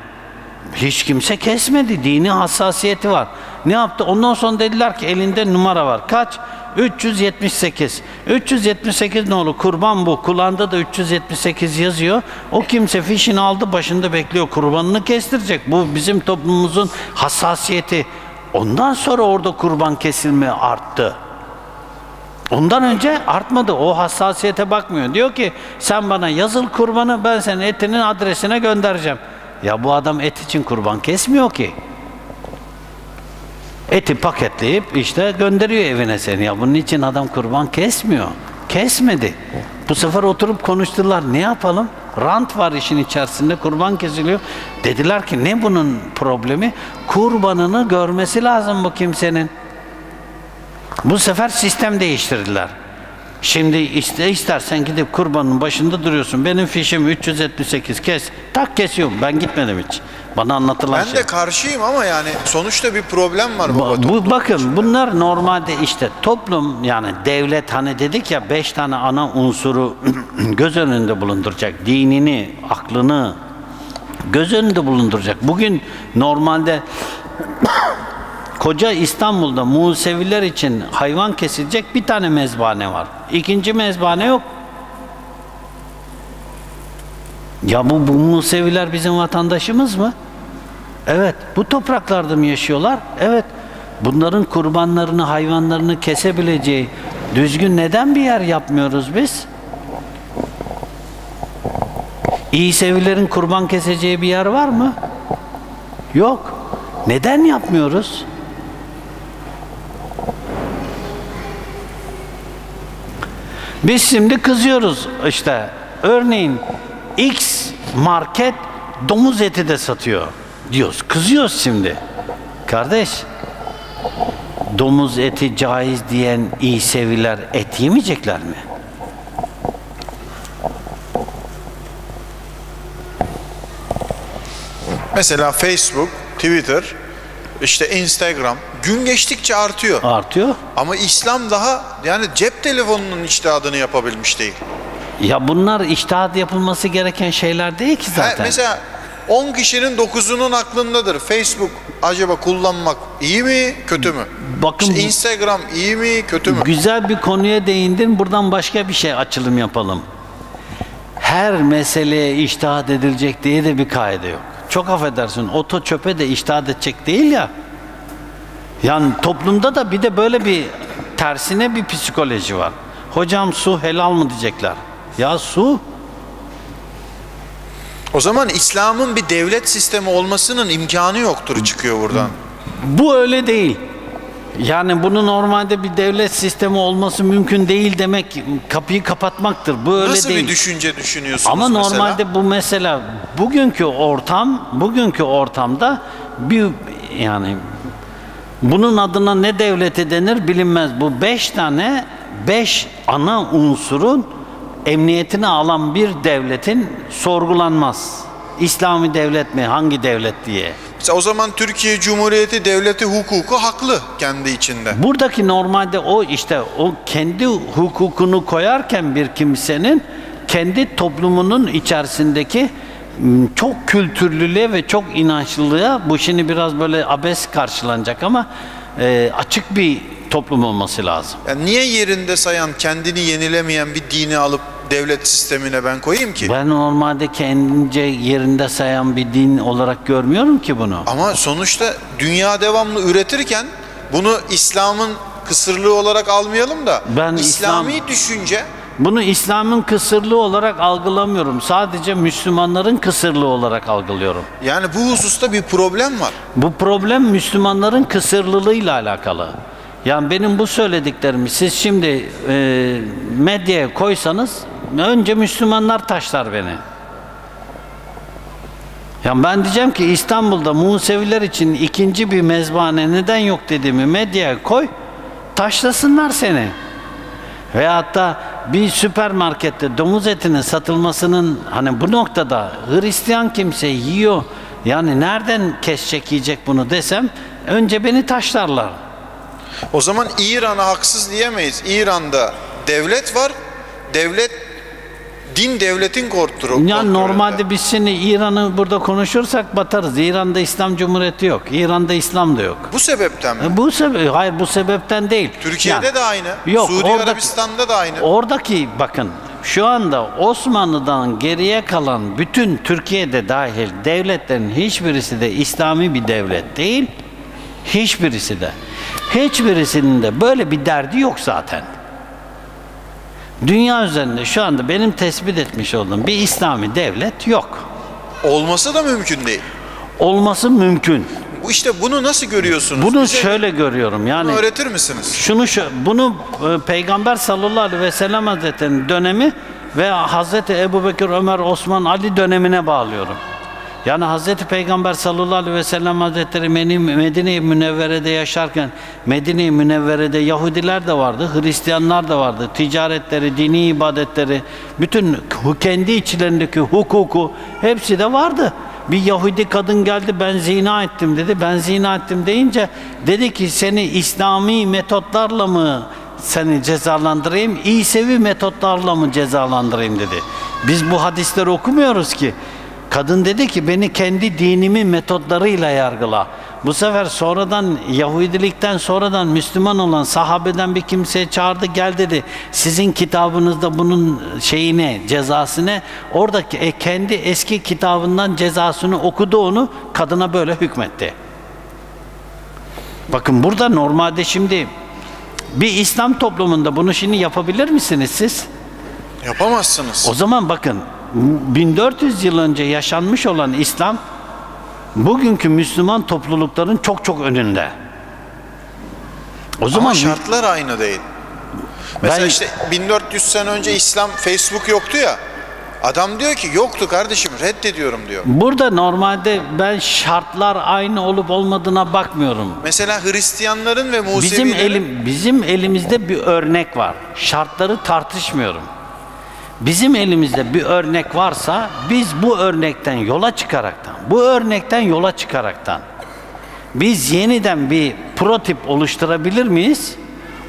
Hiç kimse kesmedi. Dini hassasiyeti var. Ne yaptı? Ondan sonra dediler ki elinde numara var. Kaç? 378. 378 ne olur? Kurban bu. Kulağında da 378 yazıyor. O kimse fişini aldı başında bekliyor. Kurbanını kestirecek. Bu bizim toplumumuzun hassasiyeti. Ondan sonra orada kurban kesilme arttı. Ondan önce artmadı. O hassasiyete bakmıyor. Diyor ki sen bana yazıl kurbanı ben senin etinin adresine göndereceğim. Ya bu adam et için kurban kesmiyor ki. Eti paketleyip işte gönderiyor evine seni. Ya bunun için adam kurban kesmiyor. Kesmedi. Bu sefer oturup konuştular. Ne yapalım? Rant var işin içerisinde. Kurban kesiliyor. Dediler ki ne bunun problemi? Kurbanını görmesi lazım bu kimsenin. Bu sefer sistem değiştirdiler. Şimdi iste, istersen gidip kurbanın başında duruyorsun. Benim fişim 378 kes. Tak kesiyorum. Ben gitmedim hiç. Bana anlatılan Ben şey. de karşıyım ama yani sonuçta bir problem var baba. Bu, bu bakın bunlar normalde işte toplum yani devlet hani dedik ya beş tane ana unsuru <clears throat> göz önünde bulunduracak. Dinini, aklını göz önünde bulunduracak. Bugün normalde koca İstanbul'da Museviler için hayvan kesilecek bir tane mezbane var. İkinci mezbane yok. Ya bu, bu Museviler bizim vatandaşımız mı? Evet. Bu topraklarda mı yaşıyorlar? Evet. Bunların kurbanlarını, hayvanlarını kesebileceği düzgün neden bir yer yapmıyoruz biz? İyisevilerin kurban keseceği bir yer var mı? Yok. Neden yapmıyoruz? Biz şimdi kızıyoruz işte. Örneğin X market domuz eti de satıyor diyoruz. Kızıyoruz şimdi. Kardeş, domuz eti caiz diyen iyi seviler et yemeyecekler mi? Mesela Facebook, Twitter, işte Instagram gün geçtikçe artıyor. Artıyor. Ama İslam daha yani cep telefonunun iştihadını yapabilmiş değil. Ya bunlar iştahat yapılması gereken şeyler değil ki Ha, zaten. mesela 10 kişinin 9'unun aklındadır. Facebook acaba kullanmak iyi mi, kötü mü? Bakın İşte Instagram iyi mi, kötü mü? Güzel bir konuya değindin. Buradan başka bir şey açılım yapalım. Her meseleye iştahat edilecek diye de bir kaide yok. Çok affedersin oto çöpe de iştahat edecek değil ya. Yani toplumda da bir de böyle bir tersine bir psikoloji var. Hocam su helal mı diyecekler. Ya su O zaman İslam'ın bir devlet sistemi olmasının imkanı yoktur çıkıyor buradan. bu öyle değil. Yani bunu normalde bir devlet sistemi olması mümkün değil demek kapıyı kapatmaktır. Bu öyle Nasıl değil. bir düşünce düşünüyorsunuz Ama mesela? normalde bu mesela bugünkü ortam, bugünkü ortamda bir yani bunun adına ne devleti denir bilinmez. Bu beş tane, beş ana unsurun emniyetini alan bir devletin sorgulanmaz. İslami devlet mi, hangi devlet diye. Mesela o zaman Türkiye Cumhuriyeti devleti hukuku haklı kendi içinde. Buradaki normalde o işte o kendi hukukunu koyarken bir kimsenin kendi toplumunun içerisindeki çok kültürlülüğe ve çok inançlılığa bu şimdi biraz böyle abes karşılanacak ama e, açık bir toplum olması lazım. Yani niye yerinde sayan, kendini yenilemeyen bir dini alıp devlet sistemine ben koyayım ki? Ben normalde kendince yerinde sayan bir din olarak görmüyorum ki bunu. Ama sonuçta dünya devamlı üretirken bunu İslam'ın kısırlığı olarak almayalım da Ben İslami İslam- düşünce Bunu İslam'ın kısırlığı olarak algılamıyorum. Sadece Müslümanların kısırlığı olarak algılıyorum. yani bu hususta bir problem var. Bu problem Müslümanların kısırlılığıyla alakalı. Yani benim bu söylediklerimi siz şimdi e, medyaya koysanız önce Müslümanlar taşlar beni. Ya ben diyeceğim ki İstanbul'da Museviler için ikinci bir mezbahane neden yok dediğimi medyaya koy, taşlasınlar seni. Veyahut da bir süpermarkette domuz etinin satılmasının hani bu noktada Hristiyan kimse yiyor. Yani nereden kesecek yiyecek bunu desem önce beni taşlarlar. O zaman İran'a haksız diyemeyiz. İran'da devlet var. Devlet din devletin kontrolü. Yani normalde biz şimdi İran'ı burada konuşursak batarız. İran'da İslam Cumhuriyeti yok. İran'da İslam da yok. bu sebepten mi? E, Bu sebe hayır bu sebepten değil. Türkiye'de Yani- de aynı. Yok, Suudi oradaki- Arabistan'da da aynı. Oradaki bakın şu anda Osmanlı'dan geriye kalan bütün Türkiye'de dahil devletlerin hiçbirisi de İslami bir devlet değil. Hiçbirisi de. Hiçbirisinin de böyle bir derdi yok zaten. Dünya üzerinde şu anda benim tespit etmiş olduğum bir İslami devlet yok. Olması da mümkün değil. Olması mümkün. Bu işte bunu nasıl görüyorsunuz? Bunu Bize şöyle görüyorum. Yani bunu öğretir misiniz? şunu şu, bunu e, Peygamber sallallahu aleyhi ve sellem Hazretleri'nin dönemi ve Hazreti Ebubekir, Ömer, Osman, Ali dönemine bağlıyorum. Yani Hazreti Peygamber sallallahu aleyhi ve sellem Hazretleri Medine-i Münevvere'de yaşarken Medine-i Münevvere'de Yahudiler de vardı, Hristiyanlar da vardı. Ticaretleri, dini ibadetleri, bütün kendi içlerindeki hukuku hepsi de vardı. Bir Yahudi kadın geldi ben zina ettim dedi. Ben zina ettim deyince dedi ki seni İslami metotlarla mı seni cezalandırayım, İsevi metotlarla mı cezalandırayım dedi. Biz bu hadisleri okumuyoruz ki. Kadın dedi ki beni kendi dinimin metotlarıyla yargıla. Bu sefer sonradan Yahudilikten sonradan Müslüman olan sahabeden bir kimseye çağırdı gel dedi. Sizin kitabınızda bunun şeyine cezasını oradaki e, kendi eski kitabından cezasını okudu onu kadına böyle hükmetti. Bakın burada normalde şimdi bir İslam toplumunda bunu şimdi yapabilir misiniz siz? Yapamazsınız. O zaman bakın 1400 yıl önce yaşanmış olan İslam bugünkü Müslüman toplulukların çok çok önünde. O zaman Ama şartlar aynı değil. Mesela Ben- işte 1400 sene önce İslam Facebook yoktu ya. Adam diyor ki yoktu kardeşim reddediyorum diyor. burada normalde ben şartlar aynı olup olmadığına bakmıyorum. Mesela Hristiyanların ve Musevilerin Bizim elim bizim elimizde bir örnek var. Şartları tartışmıyorum. Bizim elimizde bir örnek varsa biz bu örnekten yola çıkaraktan, bu örnekten yola çıkaraktan biz yeniden bir prototip oluşturabilir miyiz?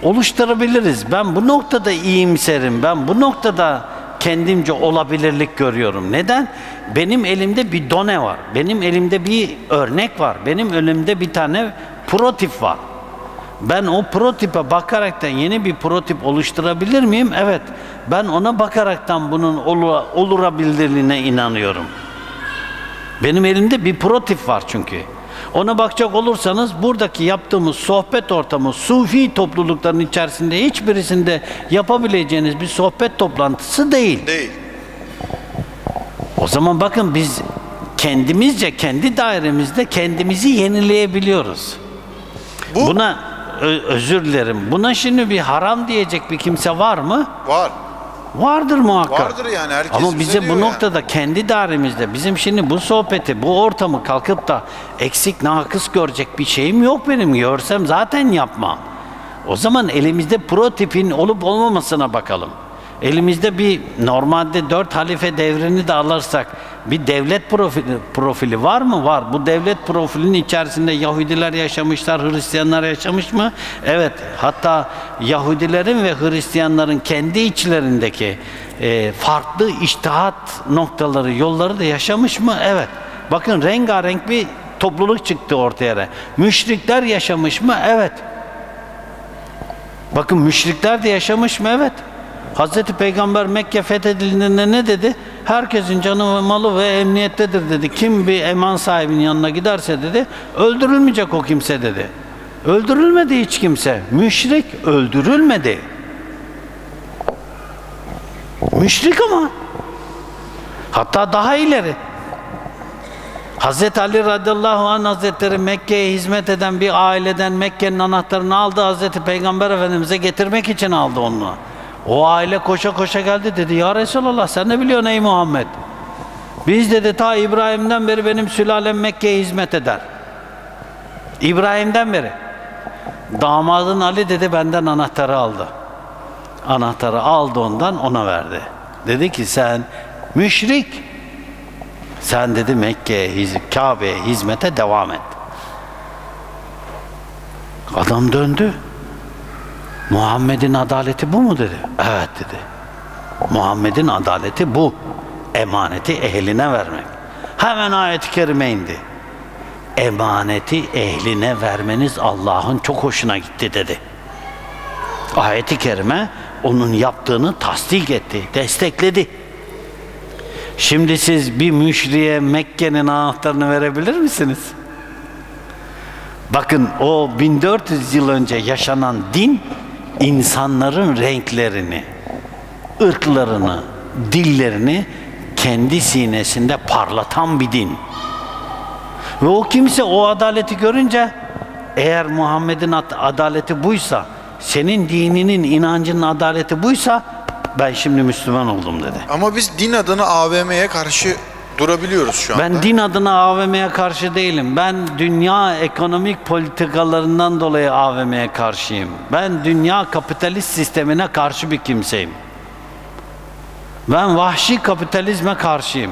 Oluşturabiliriz. Ben bu noktada iyimserim. Ben bu noktada kendimce olabilirlik görüyorum. Neden? Benim elimde bir done var. Benim elimde bir örnek var. Benim önümde bir tane prototip var. Ben o prototipe bakaraktan yeni bir prototip oluşturabilir miyim? Evet. Ben ona bakaraktan bunun olur, olurabilirliğine inanıyorum. Benim elimde bir prototip var çünkü. Ona bakacak olursanız buradaki yaptığımız sohbet ortamı sufi toplulukların içerisinde hiçbirisinde yapabileceğiniz bir sohbet toplantısı değil. değil. O zaman bakın biz kendimizce kendi dairemizde kendimizi yenileyebiliyoruz. Bu Buna özür dilerim. Buna şimdi bir haram diyecek bir kimse var mı? var. Vardır muhakkak. Vardır yani, herkes Ama bize bu yani. noktada kendi dairemizde bizim şimdi bu sohbeti, bu ortamı kalkıp da eksik nakıs görecek bir şeyim yok benim. Görsem zaten yapmam. O zaman elimizde prototipin olup olmamasına bakalım. Elimizde bir normalde dört halife devrini de alırsak bir devlet profili, profili var mı? Var. Bu devlet profilinin içerisinde Yahudiler yaşamışlar, Hristiyanlar yaşamış mı? Evet. Hatta Yahudilerin ve Hristiyanların kendi içlerindeki e, farklı iştihat noktaları, yolları da yaşamış mı? Evet. Bakın rengarenk bir topluluk çıktı ortaya. Müşrikler yaşamış mı? Evet. Bakın müşrikler de yaşamış mı? Evet. Hazreti Peygamber Mekke fethedildiğinde ne dedi? Herkesin canı ve malı ve emniyettedir dedi. Kim bir eman sahibinin yanına giderse dedi, öldürülmeyecek o kimse dedi. Öldürülmedi hiç kimse. Müşrik öldürülmedi. Müşrik ama. Hatta daha ileri. Hazreti Ali radıyallahu anh hazretleri Mekke'ye hizmet eden bir aileden Mekke'nin anahtarını aldı. Hazreti Peygamber Efendimiz'e getirmek için aldı onu. O aile koşa koşa geldi dedi. Ya Resulallah sen ne biliyorsun ey Muhammed? Biz dedi ta İbrahim'den beri benim sülalem Mekke'ye hizmet eder. İbrahim'den beri. Damadın Ali dedi benden anahtarı aldı. Anahtarı aldı ondan ona verdi. Dedi ki sen müşrik. Sen dedi Mekke'ye, Kabe'ye hizmete devam et. Adam döndü. Muhammed'in adaleti bu mu dedi. Evet dedi. Muhammed'in adaleti bu. Emaneti ehline vermek. Hemen ayet-i kerime indi. Emaneti ehline vermeniz Allah'ın çok hoşuna gitti dedi. Ayet-i kerime onun yaptığını tasdik etti, destekledi. Şimdi siz bir müşriye Mekke'nin anahtarını verebilir misiniz? Bakın o 1400 yıl önce yaşanan din insanların renklerini, ırklarını, dillerini kendi sinesinde parlatan bir din. Ve o kimse o adaleti görünce eğer Muhammed'in ad- adaleti buysa, senin dininin, inancının adaleti buysa ben şimdi Müslüman oldum dedi. Ama biz din adına AVM'ye karşı durabiliyoruz şu anda. Ben din adına AVM'ye karşı değilim. Ben dünya ekonomik politikalarından dolayı AVM'ye karşıyım. Ben dünya kapitalist sistemine karşı bir kimseyim. Ben vahşi kapitalizme karşıyım.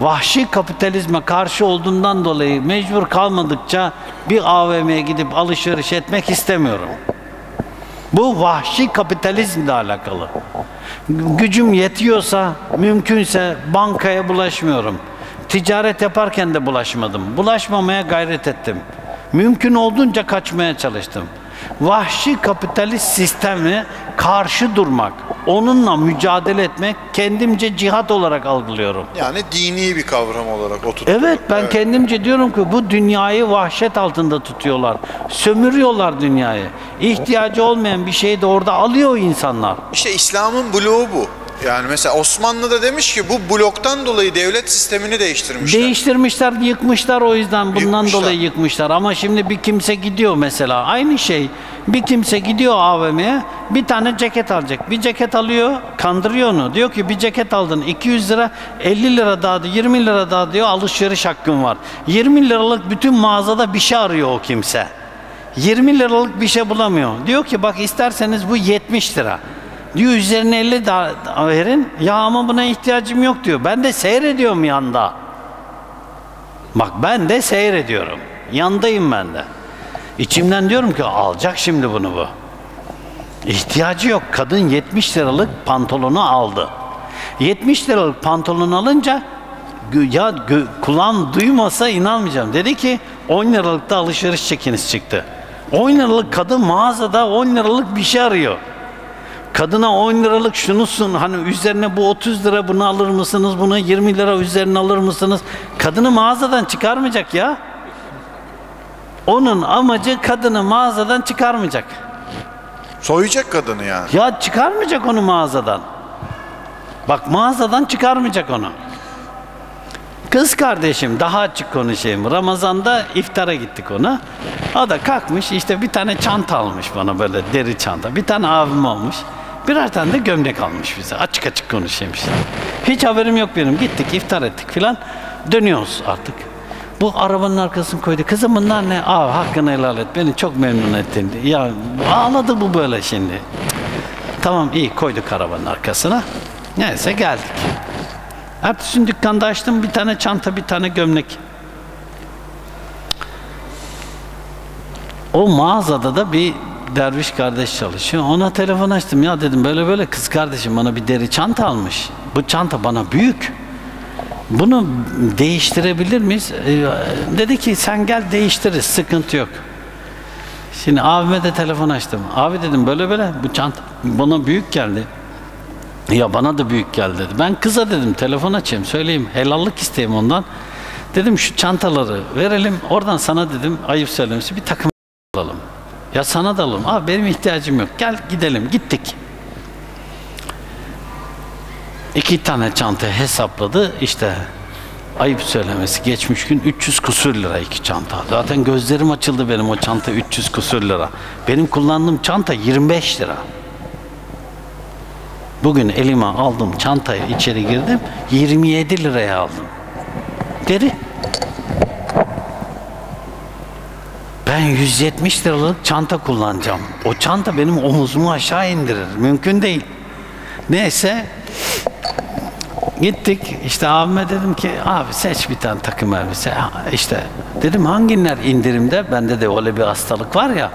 Vahşi kapitalizme karşı olduğundan dolayı mecbur kalmadıkça bir AVM'ye gidip alışveriş etmek istemiyorum. Bu vahşi kapitalizmle alakalı. Gücüm yetiyorsa, mümkünse bankaya bulaşmıyorum. Ticaret yaparken de bulaşmadım. Bulaşmamaya gayret ettim. Mümkün olduğunca kaçmaya çalıştım. Vahşi kapitalist sistemi karşı durmak, onunla mücadele etmek kendimce cihat olarak algılıyorum. Yani dini bir kavram olarak oturtuyor. Evet ben kendimce diyorum ki bu dünyayı vahşet altında tutuyorlar. Sömürüyorlar dünyayı. İhtiyacı olmayan bir şeyi de orada alıyor insanlar. İşte İslam'ın bloğu bu. Yani mesela Osmanlı da demiş ki bu bloktan dolayı devlet sistemini değiştirmişler. Değiştirmişler, yıkmışlar o yüzden bundan Yıkmışlar. dolayı yıkmışlar. Ama şimdi bir kimse gidiyor mesela aynı şey. Bir kimse gidiyor AVM'ye bir tane ceket alacak. Bir ceket alıyor, kandırıyor onu. Diyor ki bir ceket aldın 200 lira, 50 lira daha da 20 lira daha diyor alışveriş hakkın var. 20 liralık bütün mağazada bir şey arıyor o kimse. 20 liralık bir şey bulamıyor. Diyor ki bak isterseniz bu 70 lira. Diyor üzerine 50 daha verin. Ya ama buna ihtiyacım yok diyor. Ben de seyrediyorum yanda. Bak ben de seyrediyorum. Yandayım ben de. İçimden diyorum ki alacak şimdi bunu bu. İhtiyacı yok. Kadın 70 liralık pantolonu aldı. 70 liralık pantolon alınca ya gö- kulağım duymasa inanmayacağım. Dedi ki 10 liralıkta alışveriş çekiniz çıktı. 10 liralık kadın mağazada 10 liralık bir şey arıyor. Kadına 10 liralık şunu sun hani üzerine bu 30 lira bunu alır mısınız? Bunu 20 lira üzerine alır mısınız? Kadını mağazadan çıkarmayacak ya. Onun amacı kadını mağazadan çıkarmayacak. Soyacak kadını yani. Ya çıkarmayacak onu mağazadan. Bak mağazadan çıkarmayacak onu. Kız kardeşim daha açık konuşayım. Ramazan'da iftara gittik ona. O da kalkmış işte bir tane çanta almış bana böyle deri çanta. Bir tane abim olmuş. Birer tane de gömlek almış bize. Açık açık konuşayım işte. Hiç haberim yok benim. Gittik iftar ettik filan. Dönüyoruz artık. Bu arabanın arkasını koydu. Kızım bunlar ne? Aa hakkını helal et. Beni çok memnun ettin. Ya ağladı bu böyle şimdi. Tamam iyi koyduk arabanın arkasına. Neyse geldik. Ertesi gün dükkanda açtım bir tane çanta bir tane gömlek. O mağazada da bir derviş kardeş çalışıyor. Ona telefon açtım. Ya dedim böyle böyle kız kardeşim bana bir deri çanta almış. Bu çanta bana büyük. Bunu değiştirebilir miyiz? Ee, dedi ki sen gel değiştiririz. Sıkıntı yok. Şimdi abime de telefon açtım. Abi dedim böyle böyle bu çanta bana büyük geldi. Ya bana da büyük geldi dedi. Ben kıza dedim telefon açayım söyleyeyim helallik isteyeyim ondan. Dedim şu çantaları verelim oradan sana dedim ayıp söylemesi bir takım. Ya sana da alalım. Abi benim ihtiyacım yok. Gel gidelim. Gittik. İki tane çanta hesapladı. İşte Ayıp söylemesi geçmiş gün 300 kusur lira iki çanta. Zaten gözlerim açıldı benim o çanta 300 kusur lira. Benim kullandığım çanta 25 lira. Bugün elime aldım çantayı içeri girdim 27 liraya aldım. Deri. 170 liralık çanta kullanacağım. O çanta benim omuzumu aşağı indirir. Mümkün değil. Neyse gittik işte abime dedim ki abi seç bir tane takım elbise. İşte dedim hangiler indirimde? Bende de öyle bir hastalık var ya.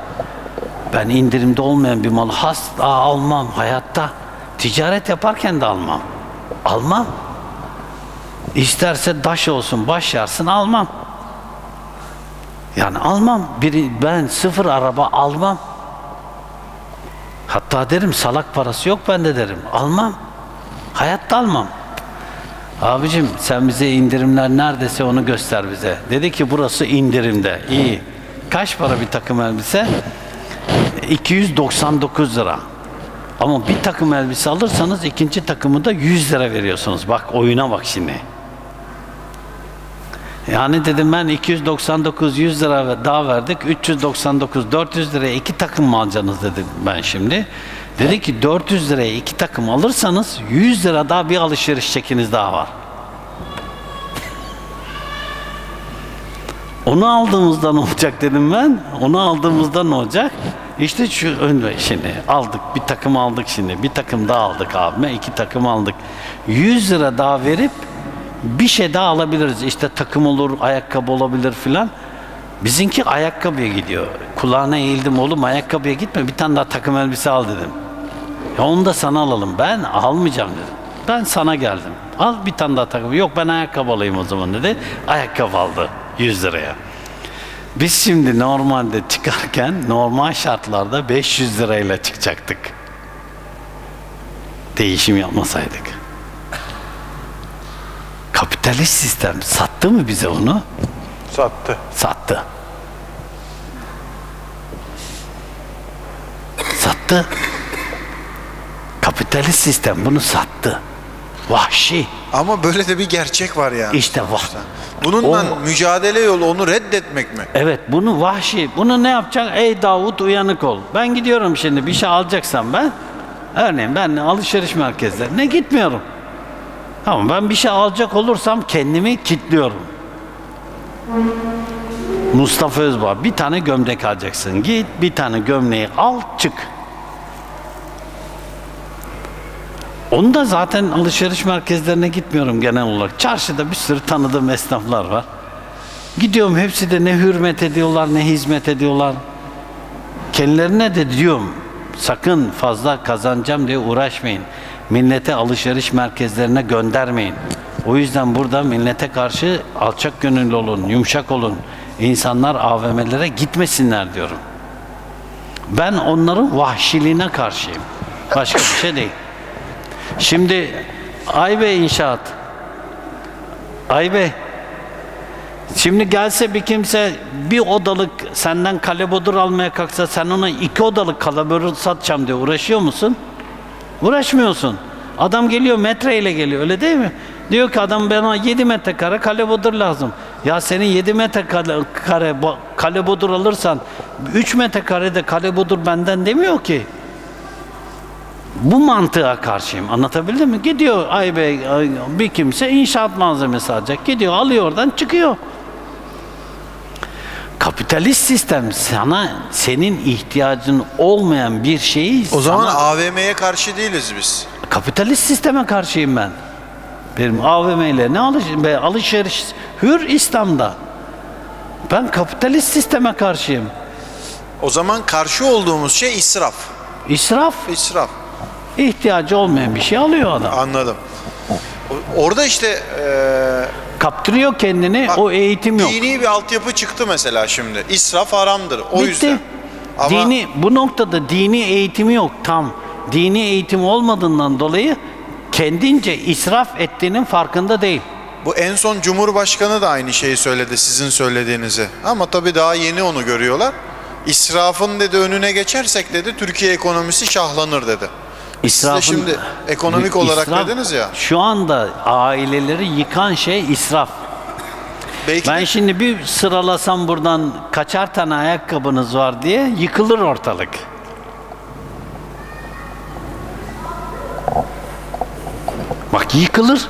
Ben indirimde olmayan bir malı asla almam hayatta. Ticaret yaparken de almam. Almam. İsterse daş olsun, baş yarsın almam. Yani almam. Biri, ben sıfır araba almam. Hatta derim salak parası yok bende derim. Almam. Hayatta almam. Abicim sen bize indirimler neredeyse onu göster bize. Dedi ki burası indirimde. İyi. Kaç para bir takım elbise? 299 lira. Ama bir takım elbise alırsanız ikinci takımı da 100 lira veriyorsunuz. Bak oyuna bak şimdi. Yani dedim ben 299 100 lira daha verdik 399 400 liraya iki takım mı alacaksınız dedim ben şimdi. Dedi ki 400 liraya iki takım alırsanız 100 lira daha bir alışveriş çekiniz daha var. <laughs> Onu aldığımızda ne olacak dedim ben. Onu aldığımızda ne olacak? İşte şu ön şimdi aldık bir takım aldık şimdi bir takım daha aldık abime iki takım aldık. 100 lira daha verip bir şey daha alabiliriz. İşte takım olur, ayakkabı olabilir filan. Bizimki ayakkabıya gidiyor. Kulağına eğildim oğlum ayakkabıya gitme bir tane daha takım elbise al dedim. Ya onu da sana alalım. Ben almayacağım dedim. Ben sana geldim. Al bir tane daha takım. Yok ben ayakkabı alayım o zaman dedi. Ayakkabı aldı 100 liraya. Biz şimdi normalde çıkarken normal şartlarda 500 lirayla çıkacaktık. Değişim yapmasaydık. Kapitalist sistem sattı mı bize onu? Sattı. Sattı. Sattı. Kapitalist sistem bunu sattı. Vahşi. Ama böyle de bir gerçek var yani. İşte vah. Bununla O- mücadele yolu onu reddetmek mi? Evet bunu vahşi. Bunu ne yapacak? Ey Davut uyanık ol. Ben gidiyorum şimdi bir şey alacaksam ben. Örneğin ben alışveriş merkezlerine gitmiyorum. Tamam ben bir şey alacak olursam kendimi kilitliyorum. Mustafa Özbağ bir tane gömlek alacaksın. Git bir tane gömleği al çık. Onu da zaten alışveriş merkezlerine gitmiyorum genel olarak. Çarşıda bir sürü tanıdığım esnaflar var. Gidiyorum hepsi de ne hürmet ediyorlar ne hizmet ediyorlar. Kendilerine de diyorum sakın fazla kazanacağım diye uğraşmayın. Millete alışveriş merkezlerine göndermeyin. O yüzden burada millete karşı alçak gönüllü olun, yumuşak olun. İnsanlar AVM'lere gitmesinler diyorum. Ben onların vahşiliğine karşıyım. Başka bir şey değil. Şimdi Aybe İnşaat Aybe Şimdi gelse bir kimse bir odalık senden kalebodur almaya kalksa sen ona iki odalık kalebodur satacağım diye uğraşıyor musun? Uğraşmıyorsun. Adam geliyor metreyle geliyor öyle değil mi? Diyor ki adam bana 7 metrekare kalebodur lazım. Ya senin 7 metrekare kare, bo- kalebodur alırsan 3 metrekarede kalebodur benden demiyor ki. Bu mantığa karşıyım. Anlatabildim mi? Gidiyor ay ay- bir kimse inşaat malzemesi alacak. Gidiyor alıyor oradan çıkıyor. Kapitalist sistem sana senin ihtiyacın olmayan bir şeyi O zaman sana- AVM'ye karşı değiliz biz. kapitalist sisteme karşıyım ben. Benim AVM ile ne alış be, alışveriş hür İslam'da. Ben kapitalist sisteme karşıyım. O zaman karşı olduğumuz şey israf. İsraf, İsraf. ihtiyacı olmayan bir şey alıyor adam. Anladım. Orada işte eee, Kaptırıyor kendini, bak, o eğitim yok. Dini bir altyapı çıktı mesela şimdi. İsraf haramdır. O Bitti. yüzden. Ama Dini bu noktada dini eğitimi yok tam. Dini eğitim olmadığından dolayı kendince israf ettiğinin farkında değil. bu en son Cumhurbaşkanı da aynı şeyi söyledi sizin söylediğinizi. Ama tabii daha yeni onu görüyorlar. İsrafın dedi önüne geçersek dedi Türkiye ekonomisi şahlanır dedi. İsrafın, şimdi ekonomik olarak dediniz ya. Şu anda aileleri yıkan şey israf. belki Ben de- şimdi bir sıralasam buradan kaçar tane ayakkabınız var diye yıkılır ortalık. Bak yıkılır.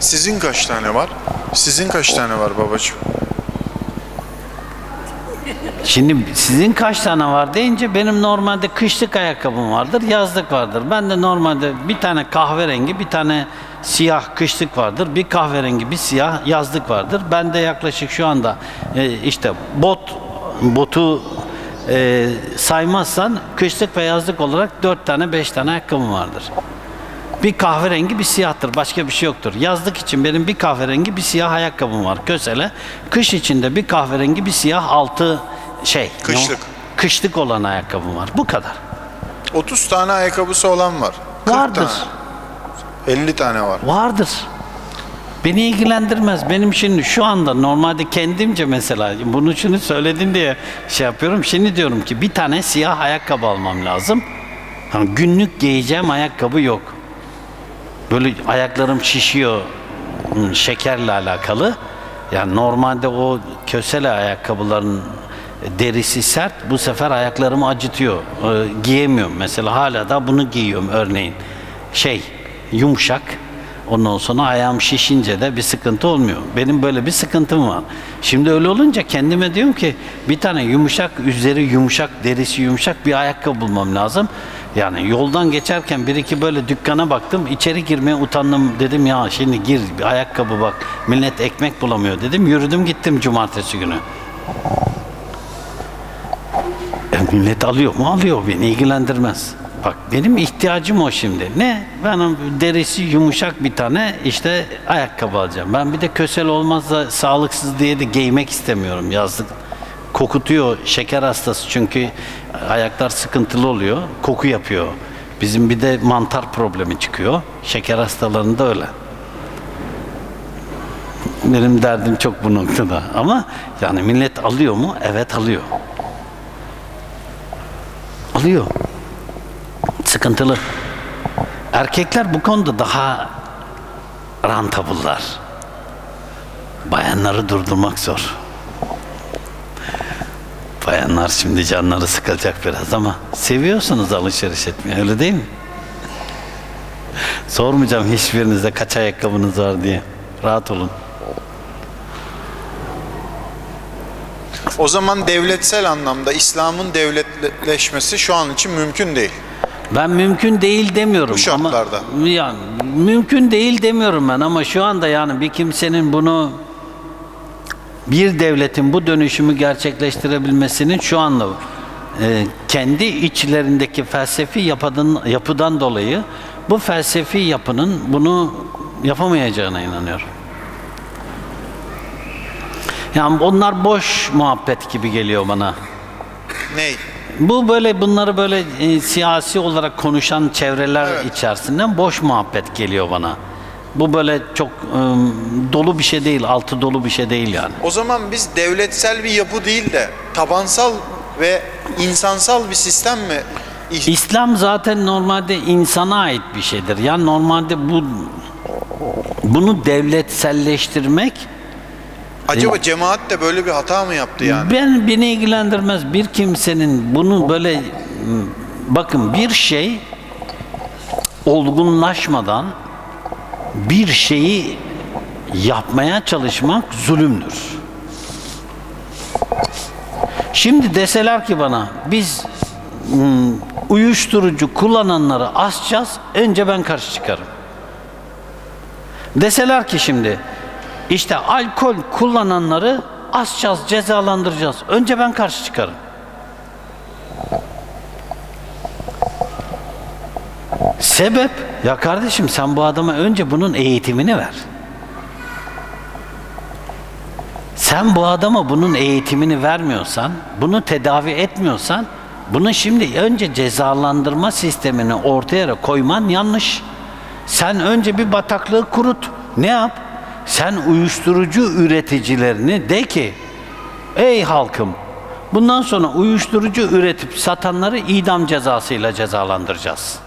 Sizin kaç tane var? Sizin kaç tane var babacığım? Şimdi sizin kaç tane var deyince benim normalde kışlık ayakkabım vardır, yazlık vardır. Ben de normalde bir tane kahverengi, bir tane siyah kışlık vardır, bir kahverengi, bir siyah yazlık vardır. Ben de yaklaşık şu anda e, işte bot botu e, saymazsan kışlık ve yazlık olarak dört tane beş tane ayakkabım vardır. Bir kahverengi bir siyahtır. Başka bir şey yoktur. Yazlık için benim bir kahverengi bir siyah ayakkabım var. Kösele. Kış içinde bir kahverengi bir siyah altı şey. Kışlık. Kışlık olan ayakkabım var. Bu kadar. 30 tane ayakkabısı olan var. 40 Vardır. tane. 50 tane var. Vardır. Beni ilgilendirmez. Benim şimdi şu anda normalde kendimce mesela bunu şunu söyledin diye şey yapıyorum. Şimdi diyorum ki bir tane siyah ayakkabı almam lazım. Hani günlük giyeceğim ayakkabı yok. Böyle ayaklarım şişiyor hmm, şekerle alakalı. Yani normalde o kösele ayakkabıların derisi sert. Bu sefer ayaklarımı acıtıyor. Ee, giyemiyorum. Mesela hala da bunu giyiyorum örneğin. Şey yumuşak. Ondan sonra ayağım şişince de bir sıkıntı olmuyor. Benim böyle bir sıkıntım var. Şimdi öyle olunca kendime diyorum ki bir tane yumuşak, üzeri yumuşak, derisi yumuşak bir ayakkabı bulmam lazım. Yani yoldan geçerken bir iki böyle dükkana baktım. içeri girmeye utandım. Dedim ya şimdi gir bir ayakkabı bak. Millet ekmek bulamıyor dedim. Yürüdüm gittim cumartesi günü. Millet alıyor mu? Alıyor. Beni ilgilendirmez. Bak benim ihtiyacım o şimdi. Ne? Ben derisi yumuşak bir tane işte ayakkabı alacağım. Ben bir de kösel olmazsa sağlıksız diye de giymek istemiyorum yazlık. Kokutuyor şeker hastası çünkü ayaklar sıkıntılı oluyor. Koku yapıyor. Bizim bir de mantar problemi çıkıyor. Şeker hastalarında öyle. Benim derdim çok bu noktada. Ama yani millet alıyor mu? Evet alıyor. Alıyor. Sıkıntılı. Erkekler bu konuda daha rantabıllar. Bayanları durdurmak zor. Bayanlar şimdi canları sıkılacak biraz ama seviyorsunuz alışveriş etmeyi öyle değil mi? Sormayacağım hiçbirinizde kaç ayakkabınız var diye. Rahat olun. O zaman devletsel anlamda İslam'ın devletleşmesi şu an için mümkün değil. Ben mümkün değil demiyorum. Bu şartlarda. Ama, yani, mümkün değil demiyorum ben ama şu anda yani bir kimsenin bunu bir devletin bu dönüşümü gerçekleştirebilmesinin şu anda e, kendi içlerindeki felsefi yapıdan, yapıdan dolayı bu felsefi yapının bunu yapamayacağına inanıyorum. Yani onlar boş muhabbet gibi geliyor bana. Ney? Bu böyle bunları böyle e, siyasi olarak konuşan çevreler Evet. içerisinden boş muhabbet geliyor bana. Bu böyle çok e, dolu bir şey değil, altı dolu bir şey değil yani. O zaman biz devletsel bir yapı değil de tabansal ve insansal bir sistem mi? İslam zaten normalde insana ait bir şeydir. Yani normalde bu bunu devletselleştirmek Acaba cemaat de böyle bir hata mı yaptı yani? ben beni ilgilendirmez. Bir kimsenin bunu böyle bakın bir şey olgunlaşmadan bir şeyi yapmaya çalışmak zulümdür. Şimdi deseler ki bana biz uyuşturucu kullananları asacağız, önce ben karşı çıkarım. Deseler ki şimdi işte alkol kullananları asacağız, cezalandıracağız. Önce ben karşı çıkarım. Sebep? Ya kardeşim sen bu adama önce bunun eğitimini ver. Sen bu adama bunun eğitimini vermiyorsan, bunu tedavi etmiyorsan, bunu şimdi önce cezalandırma sistemini ortaya koyman yanlış. Sen önce bir bataklığı kurut. Ne yap? Sen uyuşturucu üreticilerini de ki, ey halkım, bundan sonra uyuşturucu üretip satanları idam cezasıyla cezalandıracağız.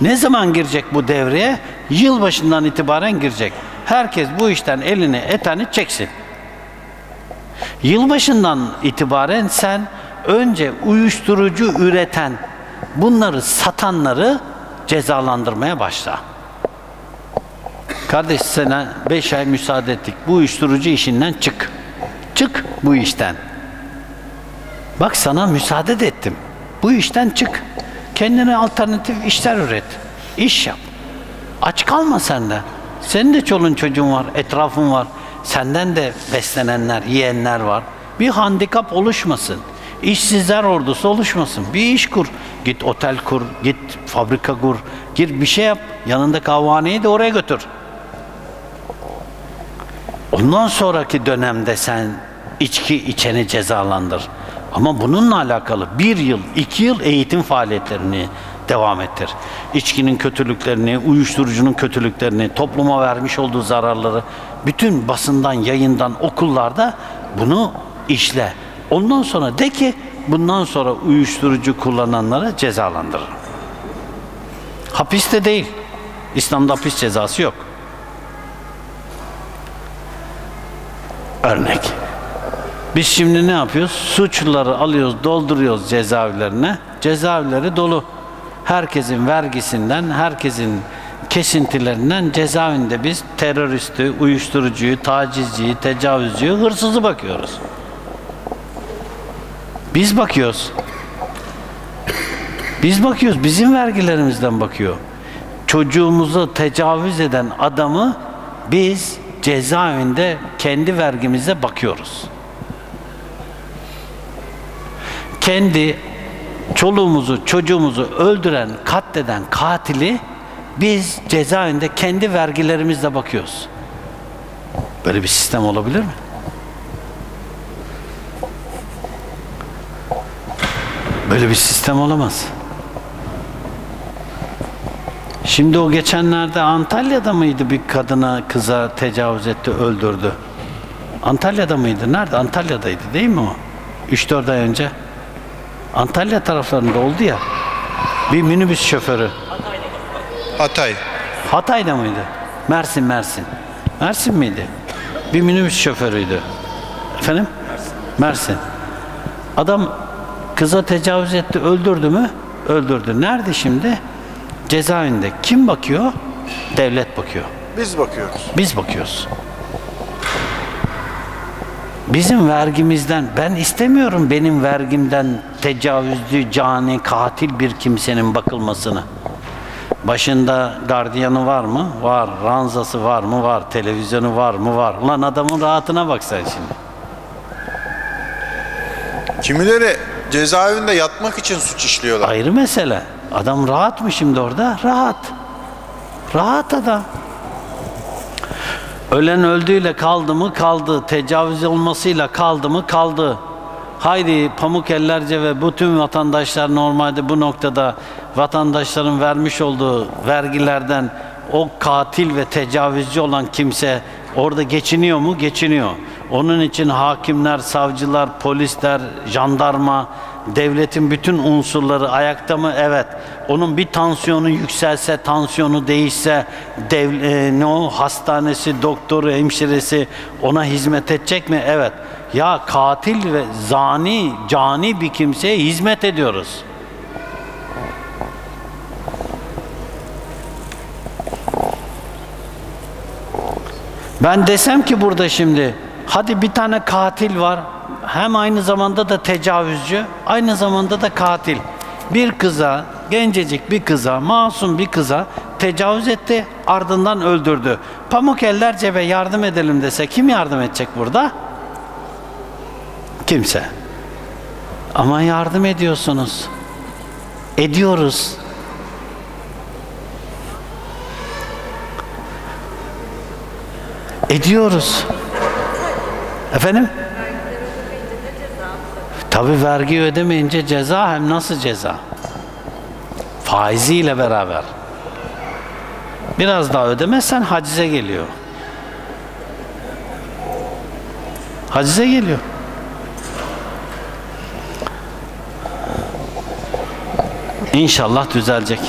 Ne zaman girecek bu devreye? Yılbaşından itibaren girecek. Herkes bu işten elini eteni çeksin. Yılbaşından itibaren sen önce uyuşturucu üreten, bunları satanları cezalandırmaya başla. Kardeş sana 5 ay müsaade ettik. Bu uyuşturucu işinden çık. Çık bu işten. Bak sana müsaade de ettim. Bu işten çık. Kendine alternatif işler üret. İş yap. Aç kalma sen de. Senin de çolun çocuğun var, etrafın var. Senden de beslenenler, yiyenler var. Bir handikap oluşmasın. İşsizler ordusu oluşmasın. Bir iş kur. Git otel kur, git fabrika kur. Gir bir şey yap. Yanında kahvaneyi de oraya götür. Ondan sonraki dönemde sen içki içeni cezalandır. Ama bununla alakalı bir yıl, iki yıl eğitim faaliyetlerini devam ettir. İçkinin kötülüklerini, uyuşturucunun kötülüklerini, topluma vermiş olduğu zararları bütün basından, yayından, okullarda bunu işle. Ondan sonra de ki bundan sonra uyuşturucu kullananları cezalandırır. Hapiste değil. İslam'da hapis cezası yok. Örnek. Biz şimdi ne yapıyoruz? Suçluları alıyoruz, dolduruyoruz cezaevlerine. Cezaevleri dolu. Herkesin vergisinden, herkesin kesintilerinden cezaevinde biz teröristi, uyuşturucuyu, tacizciyi, tecavüzcüyü, hırsızı bakıyoruz. Biz bakıyoruz. Biz bakıyoruz. Bizim vergilerimizden bakıyor. Çocuğumuzu tecavüz eden adamı biz cezaevinde kendi vergimize bakıyoruz. Kendi çoluğumuzu, çocuğumuzu öldüren, katleden katili biz cezaevinde kendi vergilerimizle bakıyoruz. Böyle bir sistem olabilir mi? Böyle bir sistem olamaz. Şimdi o geçenlerde Antalya'da mıydı bir kadına kıza tecavüz etti, öldürdü. Antalya'da mıydı? Nerede? Antalya'daydı değil mi o? 3-4 ay önce. Antalya taraflarında oldu ya. Bir minibüs şoförü. Hatay. Hatay'da mıydı? Mersin, Mersin. Mersin miydi? Bir minibüs şoförüydü. Efendim? Mersin. Adam kıza tecavüz etti, öldürdü mü? Öldürdü. Nerede şimdi? Cezaevinde. Kim bakıyor? Devlet bakıyor. Biz bakıyoruz. Biz bakıyoruz. Bizim vergimizden, ben istemiyorum benim vergimden tecavüzlü, cani, katil bir kimsenin bakılmasını. Başında gardiyanı var mı? Var. Ranzası var mı? Var. Televizyonu var mı? Var. Lan adamın rahatına bak sen şimdi. Kimileri cezaevinde yatmak için suç işliyorlar. Ayrı mesele. Adam rahat mı şimdi orada? Rahat. Rahat adam. Ölen öldüğüyle kaldı mı? Kaldı. Tecavüz olmasıyla kaldı mı? Kaldı. Haydi pamuk ellerce ve bütün vatandaşlar normalde bu noktada vatandaşların vermiş olduğu vergilerden o katil ve tecavüzcü olan kimse orada geçiniyor mu? Geçiniyor. Onun için hakimler, savcılar, polisler, jandarma, devletin bütün unsurları ayakta mı? Evet. Onun bir tansiyonu yükselse, tansiyonu değişse, dev, e, ne o hastanesi, doktoru, hemşiresi ona hizmet edecek mi? Evet. Ya katil ve zani, cani bir kimseye hizmet ediyoruz. Ben desem ki burada şimdi hadi bir tane katil var hem aynı zamanda da tecavüzcü aynı zamanda da katil. Bir kıza gencecik bir kıza masum bir kıza tecavüz etti ardından öldürdü. Pamuk eller cebe yardım edelim dese kim yardım edecek burada? Kimse. Ama yardım ediyorsunuz. Ediyoruz. Ediyoruz. Efendim? Tabi vergi ödemeyince ceza hem nasıl ceza? Faiziyle beraber. Biraz daha ödemezsen hacize geliyor. Hacize geliyor. İnşallah düzelecek.